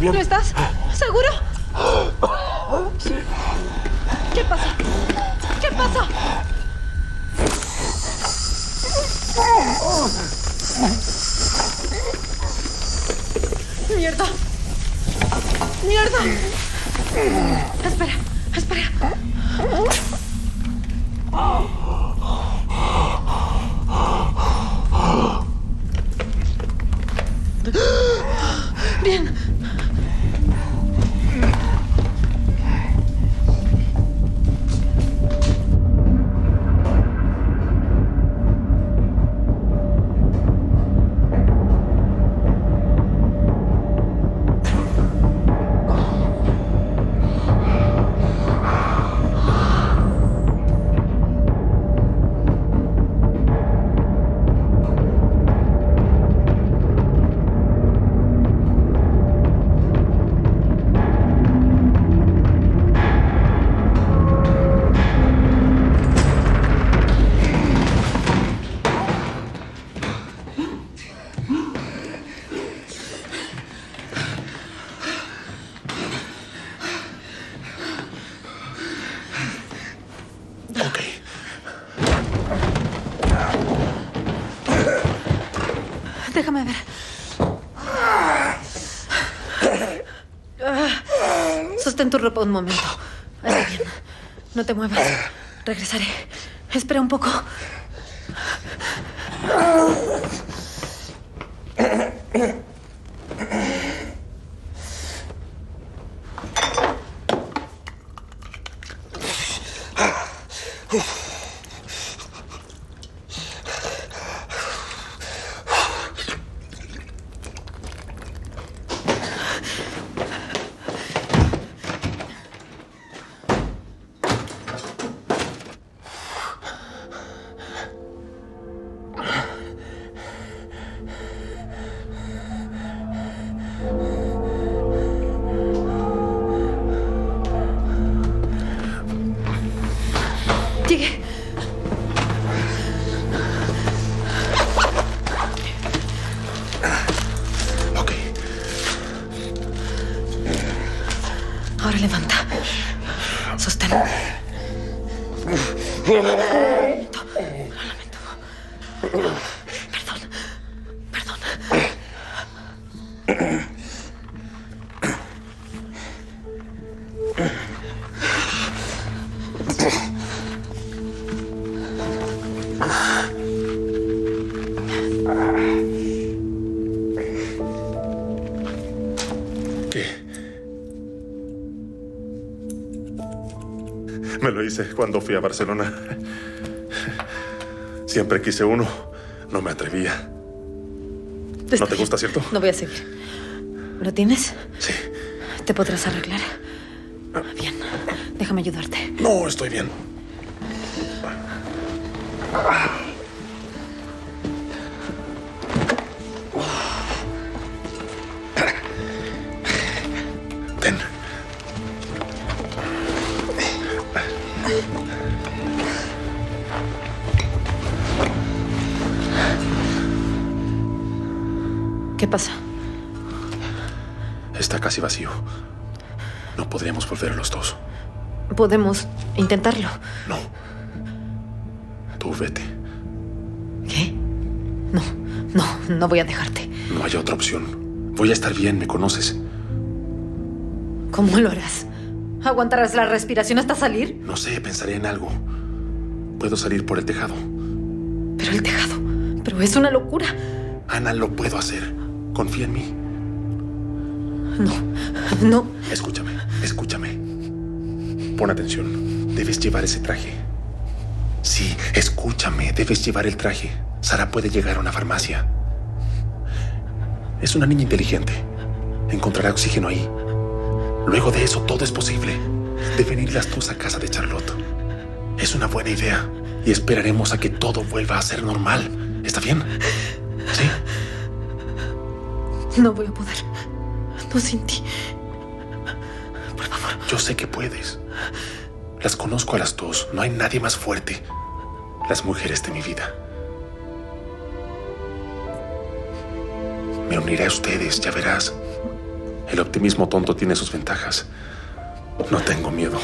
[SPEAKER 1] Bien.
[SPEAKER 4] ¿No estás? Tu ropa un momento. Está bien. No te muevas. Regresaré. Espera un poco.
[SPEAKER 1] Cuando fui a Barcelona. Siempre quise uno. No me atrevía. ¿No te gusta, cierto?
[SPEAKER 4] No voy a seguir. ¿Lo tienes?
[SPEAKER 1] Sí.
[SPEAKER 4] ¿Te podrás arreglar? Bien. Déjame ayudarte.
[SPEAKER 1] No, estoy bien.
[SPEAKER 4] Pasa?
[SPEAKER 1] Está casi vacío. No podríamos volver los dos.
[SPEAKER 4] Podemos intentarlo.
[SPEAKER 1] No. Tú vete.
[SPEAKER 4] ¿Qué? No, no, no voy a dejarte.
[SPEAKER 1] No hay otra opción. Voy a estar bien, me conoces.
[SPEAKER 4] ¿Cómo lo harás? ¿Aguantarás la respiración hasta salir?
[SPEAKER 1] No sé, pensaré en algo. Puedo salir por el tejado.
[SPEAKER 4] Pero el tejado. Pero es una locura.
[SPEAKER 1] Ana, lo puedo hacer. Confía en mí.
[SPEAKER 4] No, no.
[SPEAKER 1] Escúchame, escúchame. Pon atención. Debes llevar ese traje. Sí, escúchame. Debes llevar el traje. Sara puede llegar a una farmacia. Es una niña inteligente. Encontrará oxígeno ahí. Luego de eso, todo es posible. Deben ir las dos a casa de Charlotte. Es una buena idea. Y esperaremos a que todo vuelva a ser normal. ¿Está bien? ¿Sí?
[SPEAKER 4] No voy a poder. No sin ti. Por favor.
[SPEAKER 1] Yo sé que puedes. Las conozco a las dos. No hay nadie más fuerte. Las mujeres de mi vida. Me uniré a ustedes, ya verás. El optimismo tonto tiene sus ventajas. No tengo miedo.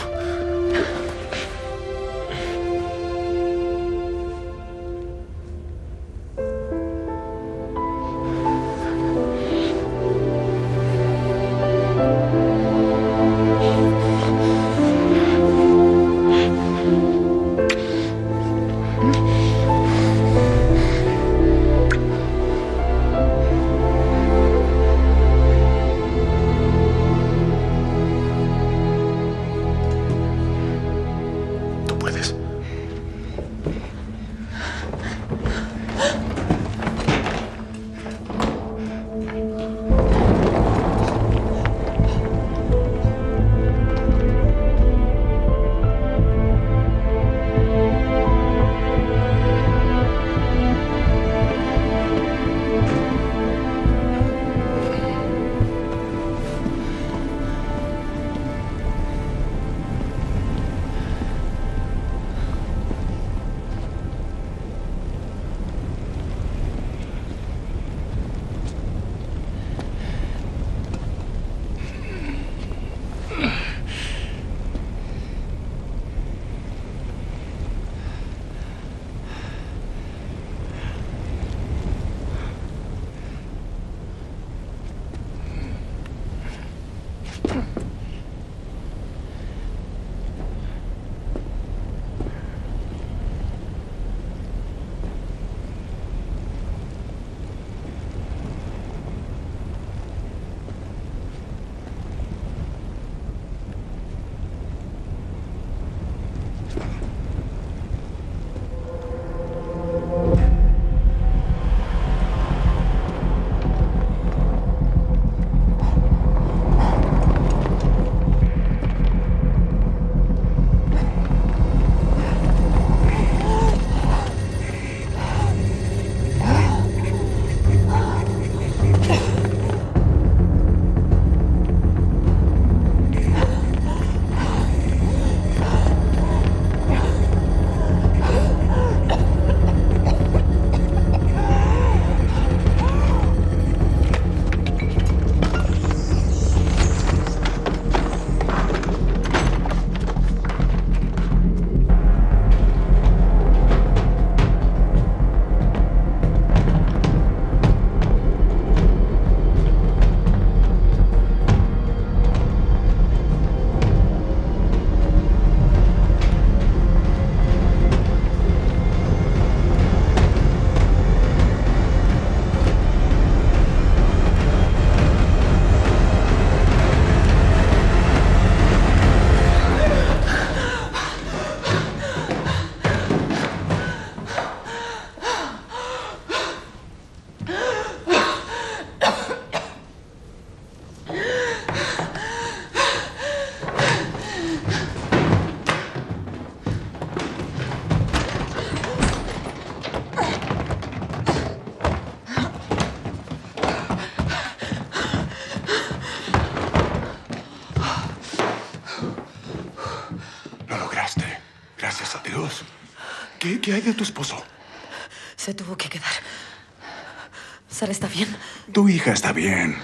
[SPEAKER 7] Tu hija está bien.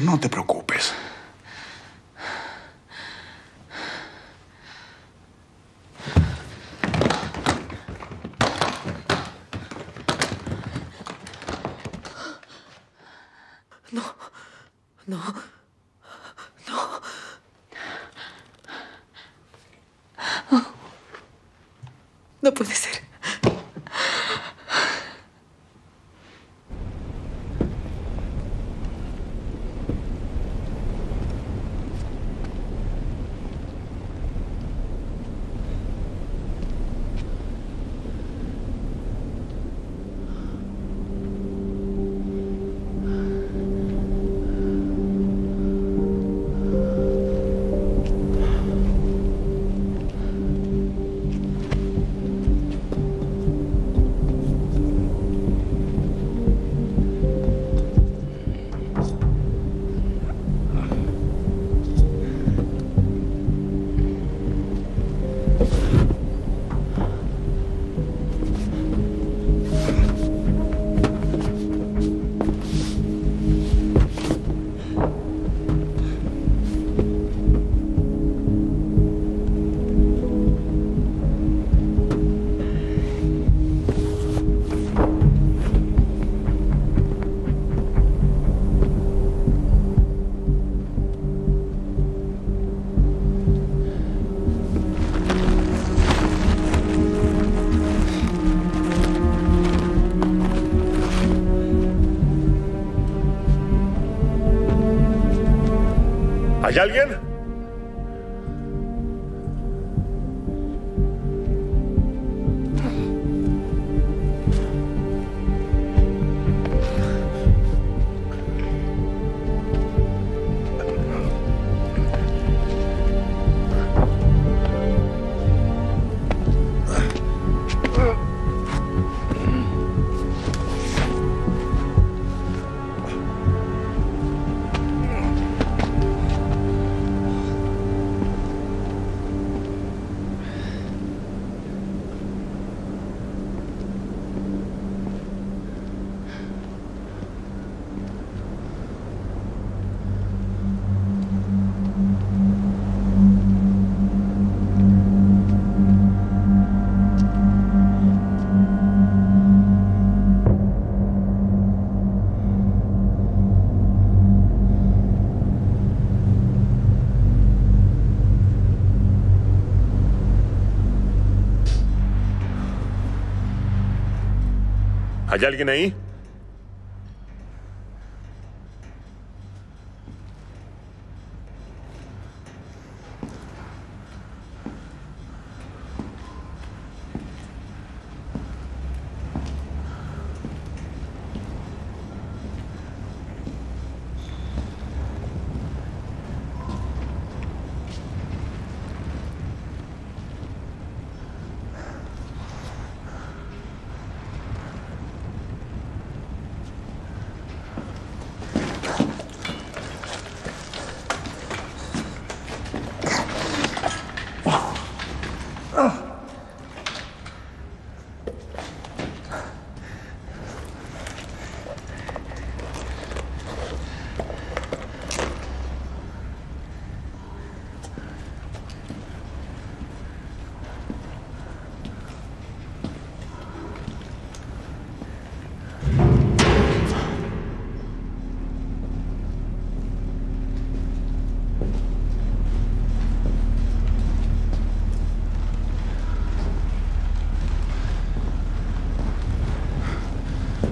[SPEAKER 7] No, te preocupes.
[SPEAKER 4] No, no, no. No puede ser.
[SPEAKER 1] ¿Hay alguien? ¿Hay alguien ahí?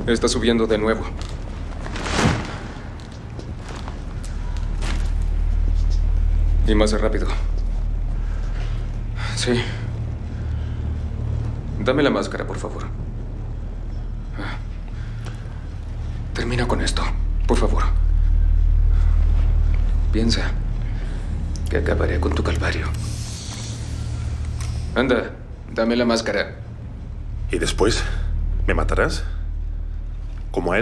[SPEAKER 6] Está subiendo de nuevo. Y más rápido. Sí. Dame la máscara, por favor. Termina con esto, por favor. Piensa que acabaré con tu calvario. Anda, dame la máscara.
[SPEAKER 1] ¿Y después? ¿Me matarás? ¿Como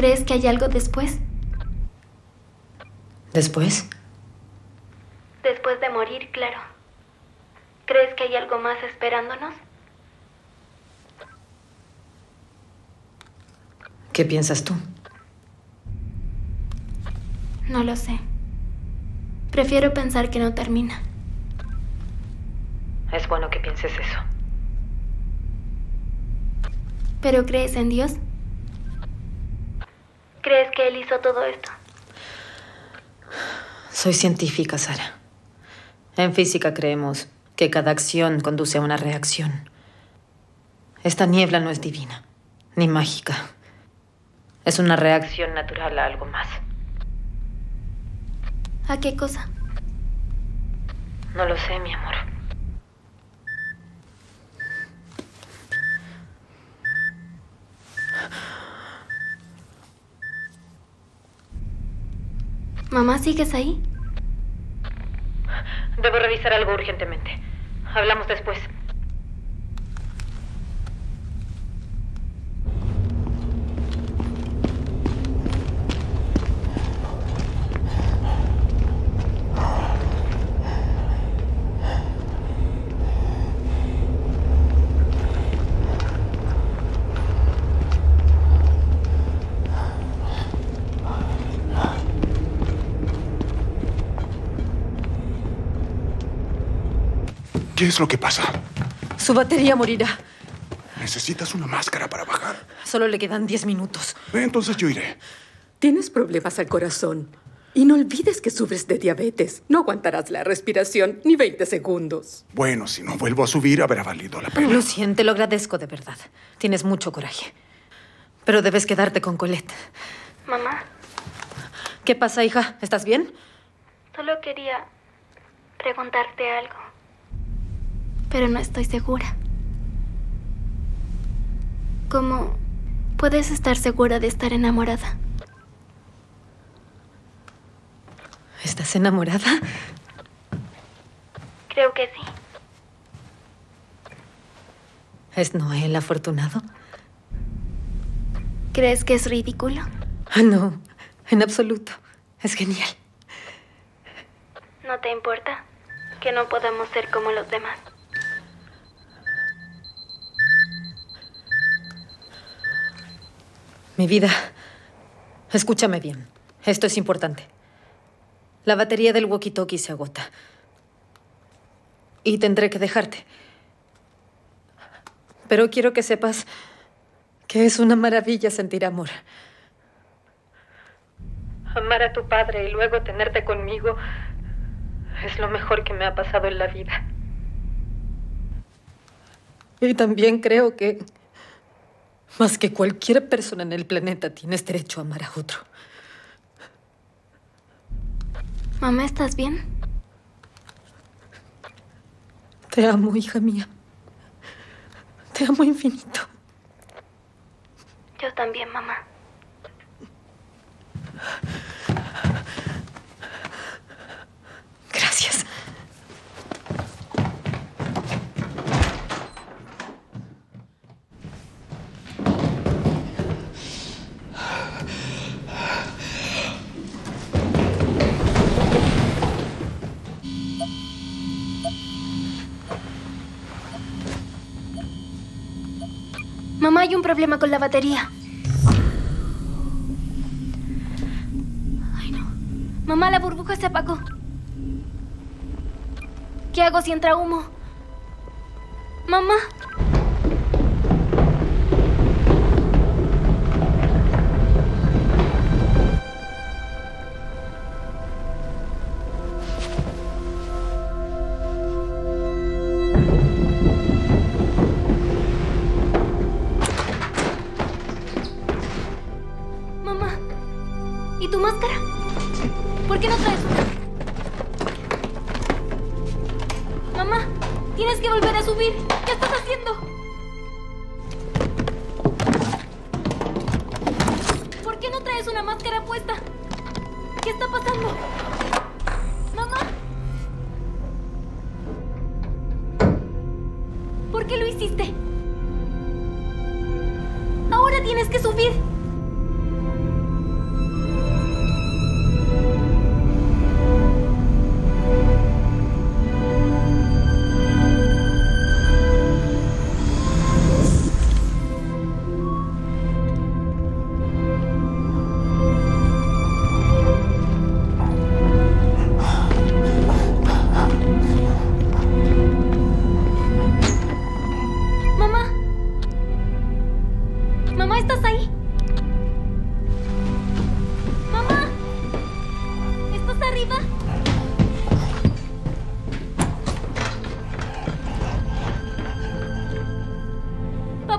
[SPEAKER 2] ¿crees que hay algo después?
[SPEAKER 4] ¿Después?
[SPEAKER 2] Después de morir, claro. ¿Crees que hay algo más esperándonos?
[SPEAKER 4] ¿Qué piensas tú?
[SPEAKER 2] No lo sé. Prefiero pensar que no termina.
[SPEAKER 4] Es bueno que pienses eso.
[SPEAKER 2] ¿Pero crees en Dios? ¿Crees que Él hizo todo esto?
[SPEAKER 4] Soy científica, Sara. En física creemos que cada acción conduce a una reacción. Esta niebla no es divina, ni mágica. Es una reacción natural a algo más.
[SPEAKER 2] ¿A qué cosa?
[SPEAKER 4] No lo sé, mi amor.
[SPEAKER 2] ¿Mamá sigues ahí?
[SPEAKER 4] Debo revisar algo urgentemente. Hablamos después.
[SPEAKER 7] ¿Qué es lo que pasa?
[SPEAKER 8] Su batería morirá.
[SPEAKER 7] Necesitas una máscara para bajar.
[SPEAKER 8] Solo le quedan 10 minutos.
[SPEAKER 7] Entonces yo iré.
[SPEAKER 8] Tienes problemas al corazón. Y no olvides que sufres de diabetes. No aguantarás la respiración ni 20 segundos.
[SPEAKER 7] Bueno, si no vuelvo a subir, habrá valido la pena.
[SPEAKER 4] Lo siento, lo agradezco de verdad. Tienes mucho coraje. Pero debes quedarte con Colette.
[SPEAKER 2] Mamá,
[SPEAKER 4] ¿Qué pasa, hija? ¿Estás bien?
[SPEAKER 2] solo quería preguntarte algo. Pero no estoy segura. ¿Cómo puedes estar segura de estar enamorada?
[SPEAKER 4] ¿Estás enamorada?
[SPEAKER 2] Creo que sí.
[SPEAKER 4] ¿Es Noel afortunado?
[SPEAKER 2] ¿Crees que es ridículo?
[SPEAKER 4] Ah, no, en absoluto. Es genial.
[SPEAKER 2] ¿No te importa que no podamos ser como los demás?
[SPEAKER 4] Mi vida, escúchame bien. Esto es importante. La batería del walkie-talkie se agota. Y tendré que dejarte. Pero quiero que sepas que es una maravilla sentir amor. Amar a tu padre y luego tenerte conmigo es lo mejor que me ha pasado en la vida. Y también creo que más que cualquier persona en el planeta tienes derecho a amar a otro.
[SPEAKER 2] Mamá, ¿estás bien?
[SPEAKER 4] Te amo, hija mía. Te amo infinito.
[SPEAKER 2] Yo también, mamá. Hay un problema con la batería. Ay, no. Mamá, la burbuja se apagó. ¿Qué hago si entra humo? Mamá.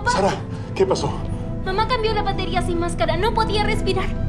[SPEAKER 2] Papá.
[SPEAKER 1] Sara, ¿qué pasó?
[SPEAKER 2] Mamá cambió la batería sin máscara. No podía respirar.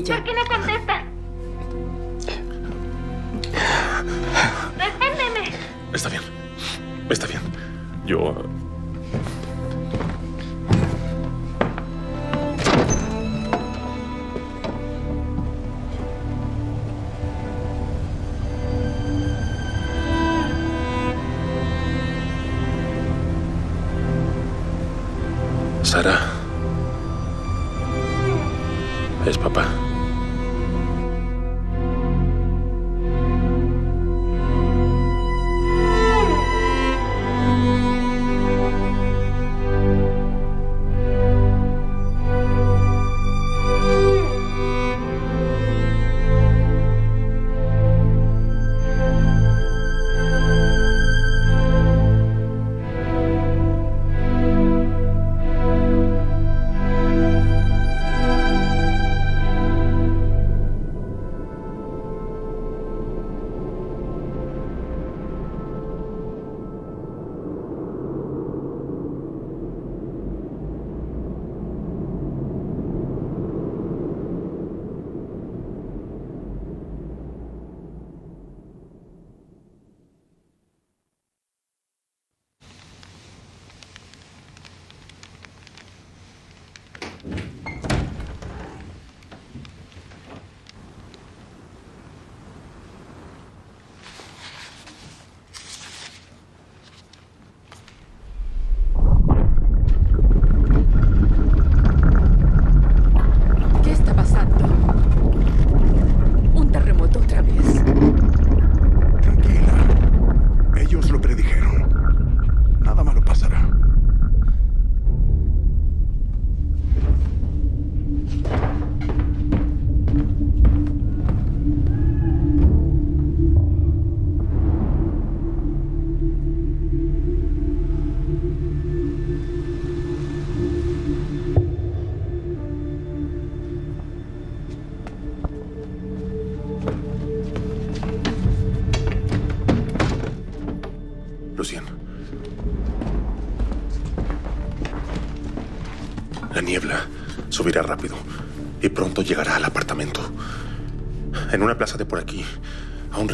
[SPEAKER 8] Puedo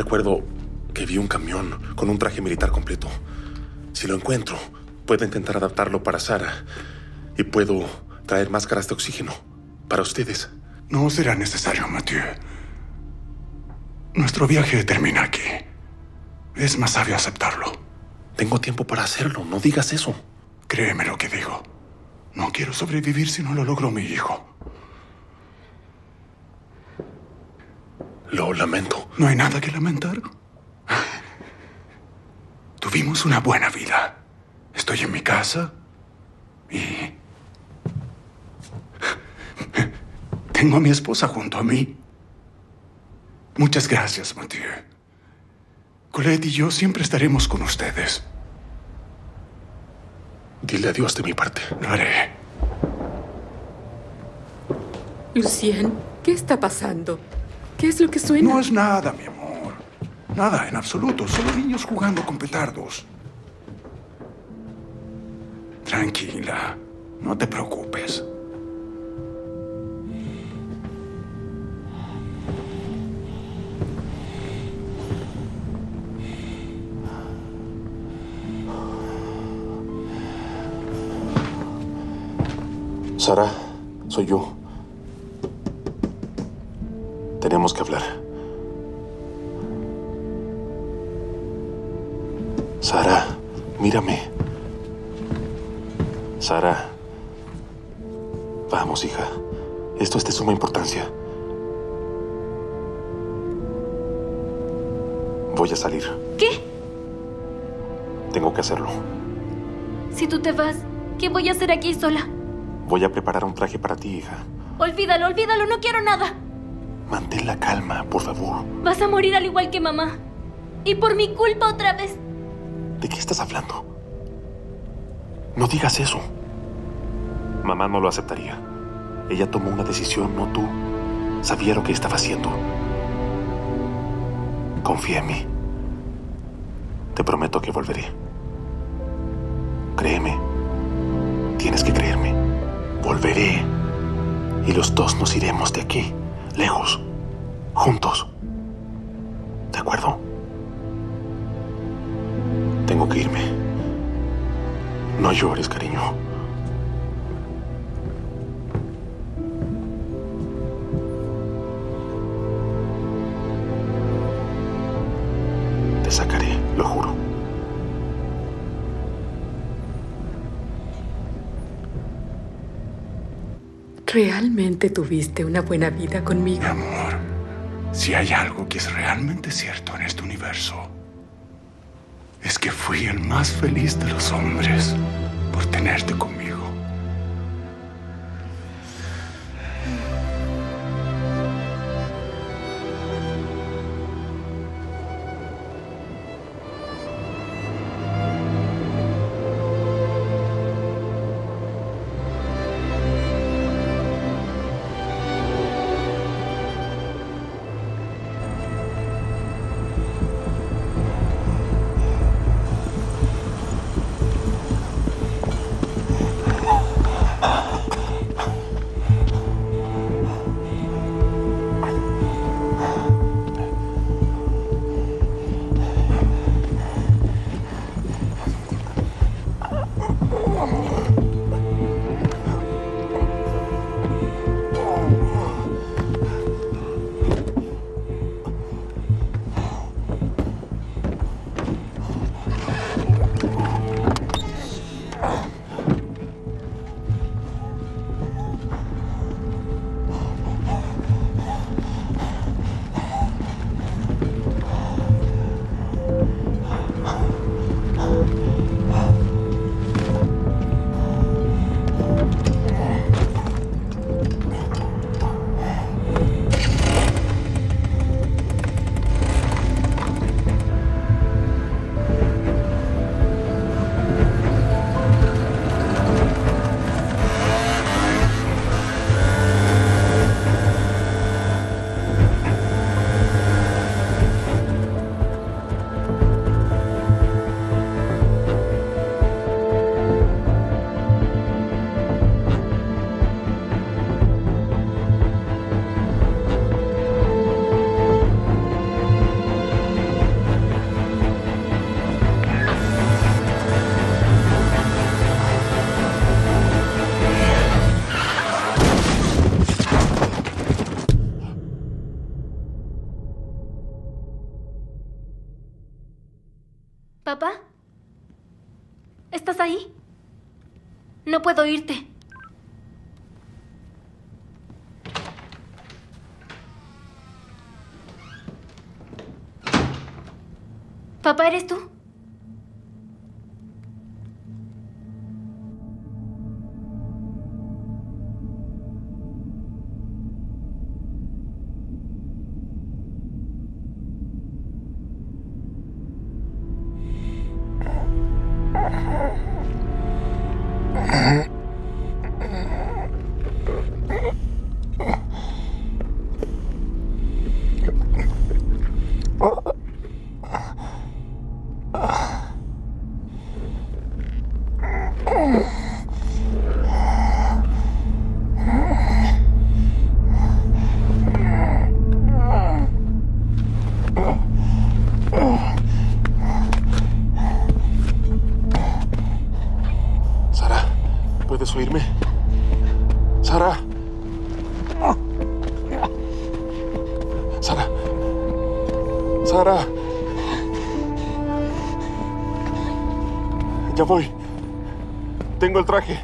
[SPEAKER 1] recuerdo que vi un camión con un traje militar completo. Si lo encuentro, puedo intentar adaptarlo para Sara y puedo traer máscaras de oxígeno para ustedes.
[SPEAKER 7] No será necesario, Mathieu. Nuestro viaje termina aquí. Es más sabio aceptarlo.
[SPEAKER 1] Tengo tiempo para hacerlo, no digas eso.
[SPEAKER 7] Créeme lo que digo. No quiero sobrevivir si no lo logró mi hijo.
[SPEAKER 1] Lo lamento.
[SPEAKER 7] No hay nada que lamentar. Tuvimos una buena vida. Estoy en mi casa y... Tengo a mi esposa junto a mí. Muchas gracias, Mathieu. Colette y yo siempre estaremos con ustedes.
[SPEAKER 1] Dile adiós de mi parte.
[SPEAKER 7] Lo haré.
[SPEAKER 8] Lucien, ¿qué está pasando? ¿Qué es lo que suena?
[SPEAKER 7] No es nada, mi amor. Nada, en absoluto. Solo niños jugando con petardos. Tranquila. No te preocupes.
[SPEAKER 1] Sara, soy yo. Tenemos que hablar. Sara, mírame. Sara. Vamos, hija. Esto es de suma importancia. Voy a salir.
[SPEAKER 2] ¿Qué?
[SPEAKER 1] Tengo que hacerlo.
[SPEAKER 2] Si tú te vas, ¿qué voy a hacer aquí sola?
[SPEAKER 1] Voy a preparar un traje para ti, hija.
[SPEAKER 2] Olvídalo, olvídalo, no quiero nada.
[SPEAKER 1] Mantén la calma, por favor.
[SPEAKER 2] Vas a morir al igual que mamá. Y por mi culpa otra vez.
[SPEAKER 1] ¿De qué estás hablando? No digas eso. Mamá no lo aceptaría. Ella tomó una decisión, no tú. Sabía lo que estaba haciendo. Confía en mí. Te prometo que volveré. Créeme. Tienes que creerme. Volveré. Y los dos nos iremos de aquí, lejos, juntos. ¿De acuerdo? Tengo que irme. No llores, cariño.
[SPEAKER 8] ¿Realmente tuviste una buena vida conmigo?
[SPEAKER 7] Mi amor, si hay algo que es realmente cierto en este universo, es que fui el más feliz de los hombres por tenerte conmigo.
[SPEAKER 2] No puedo irte.
[SPEAKER 1] Tengo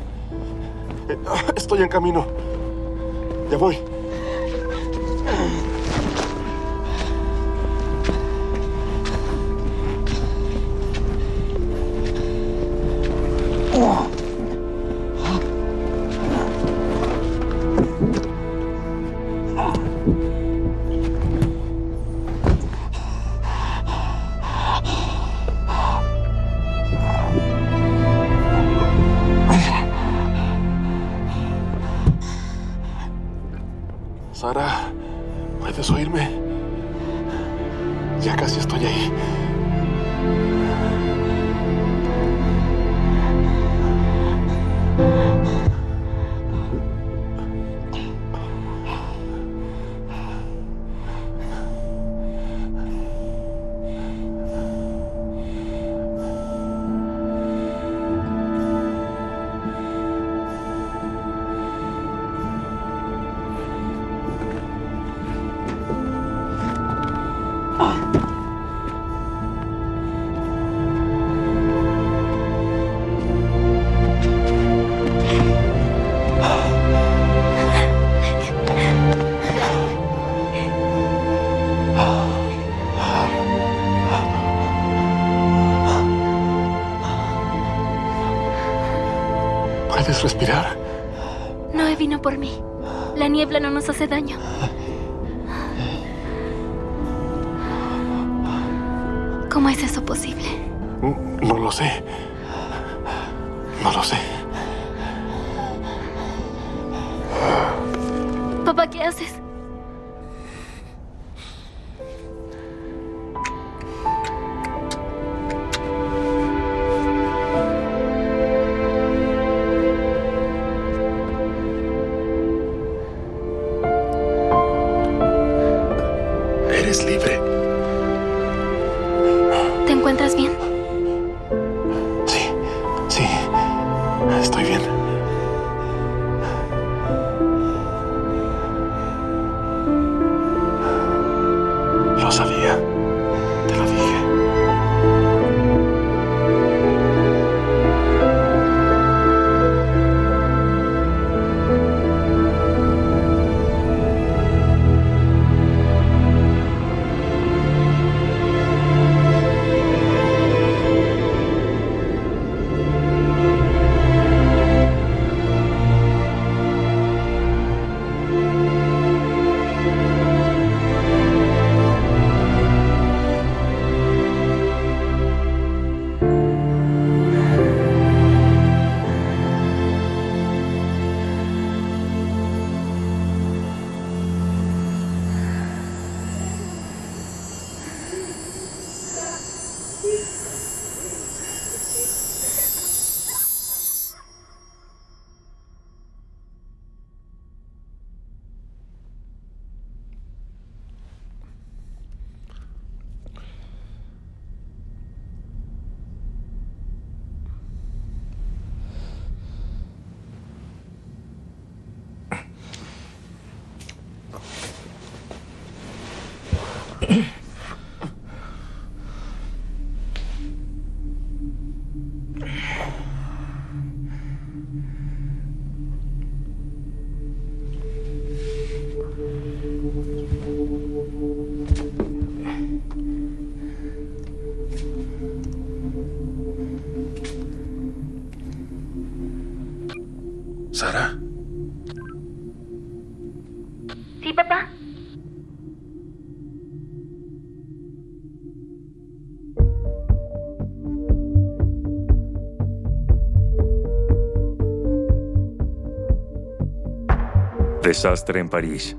[SPEAKER 11] Desastre en París.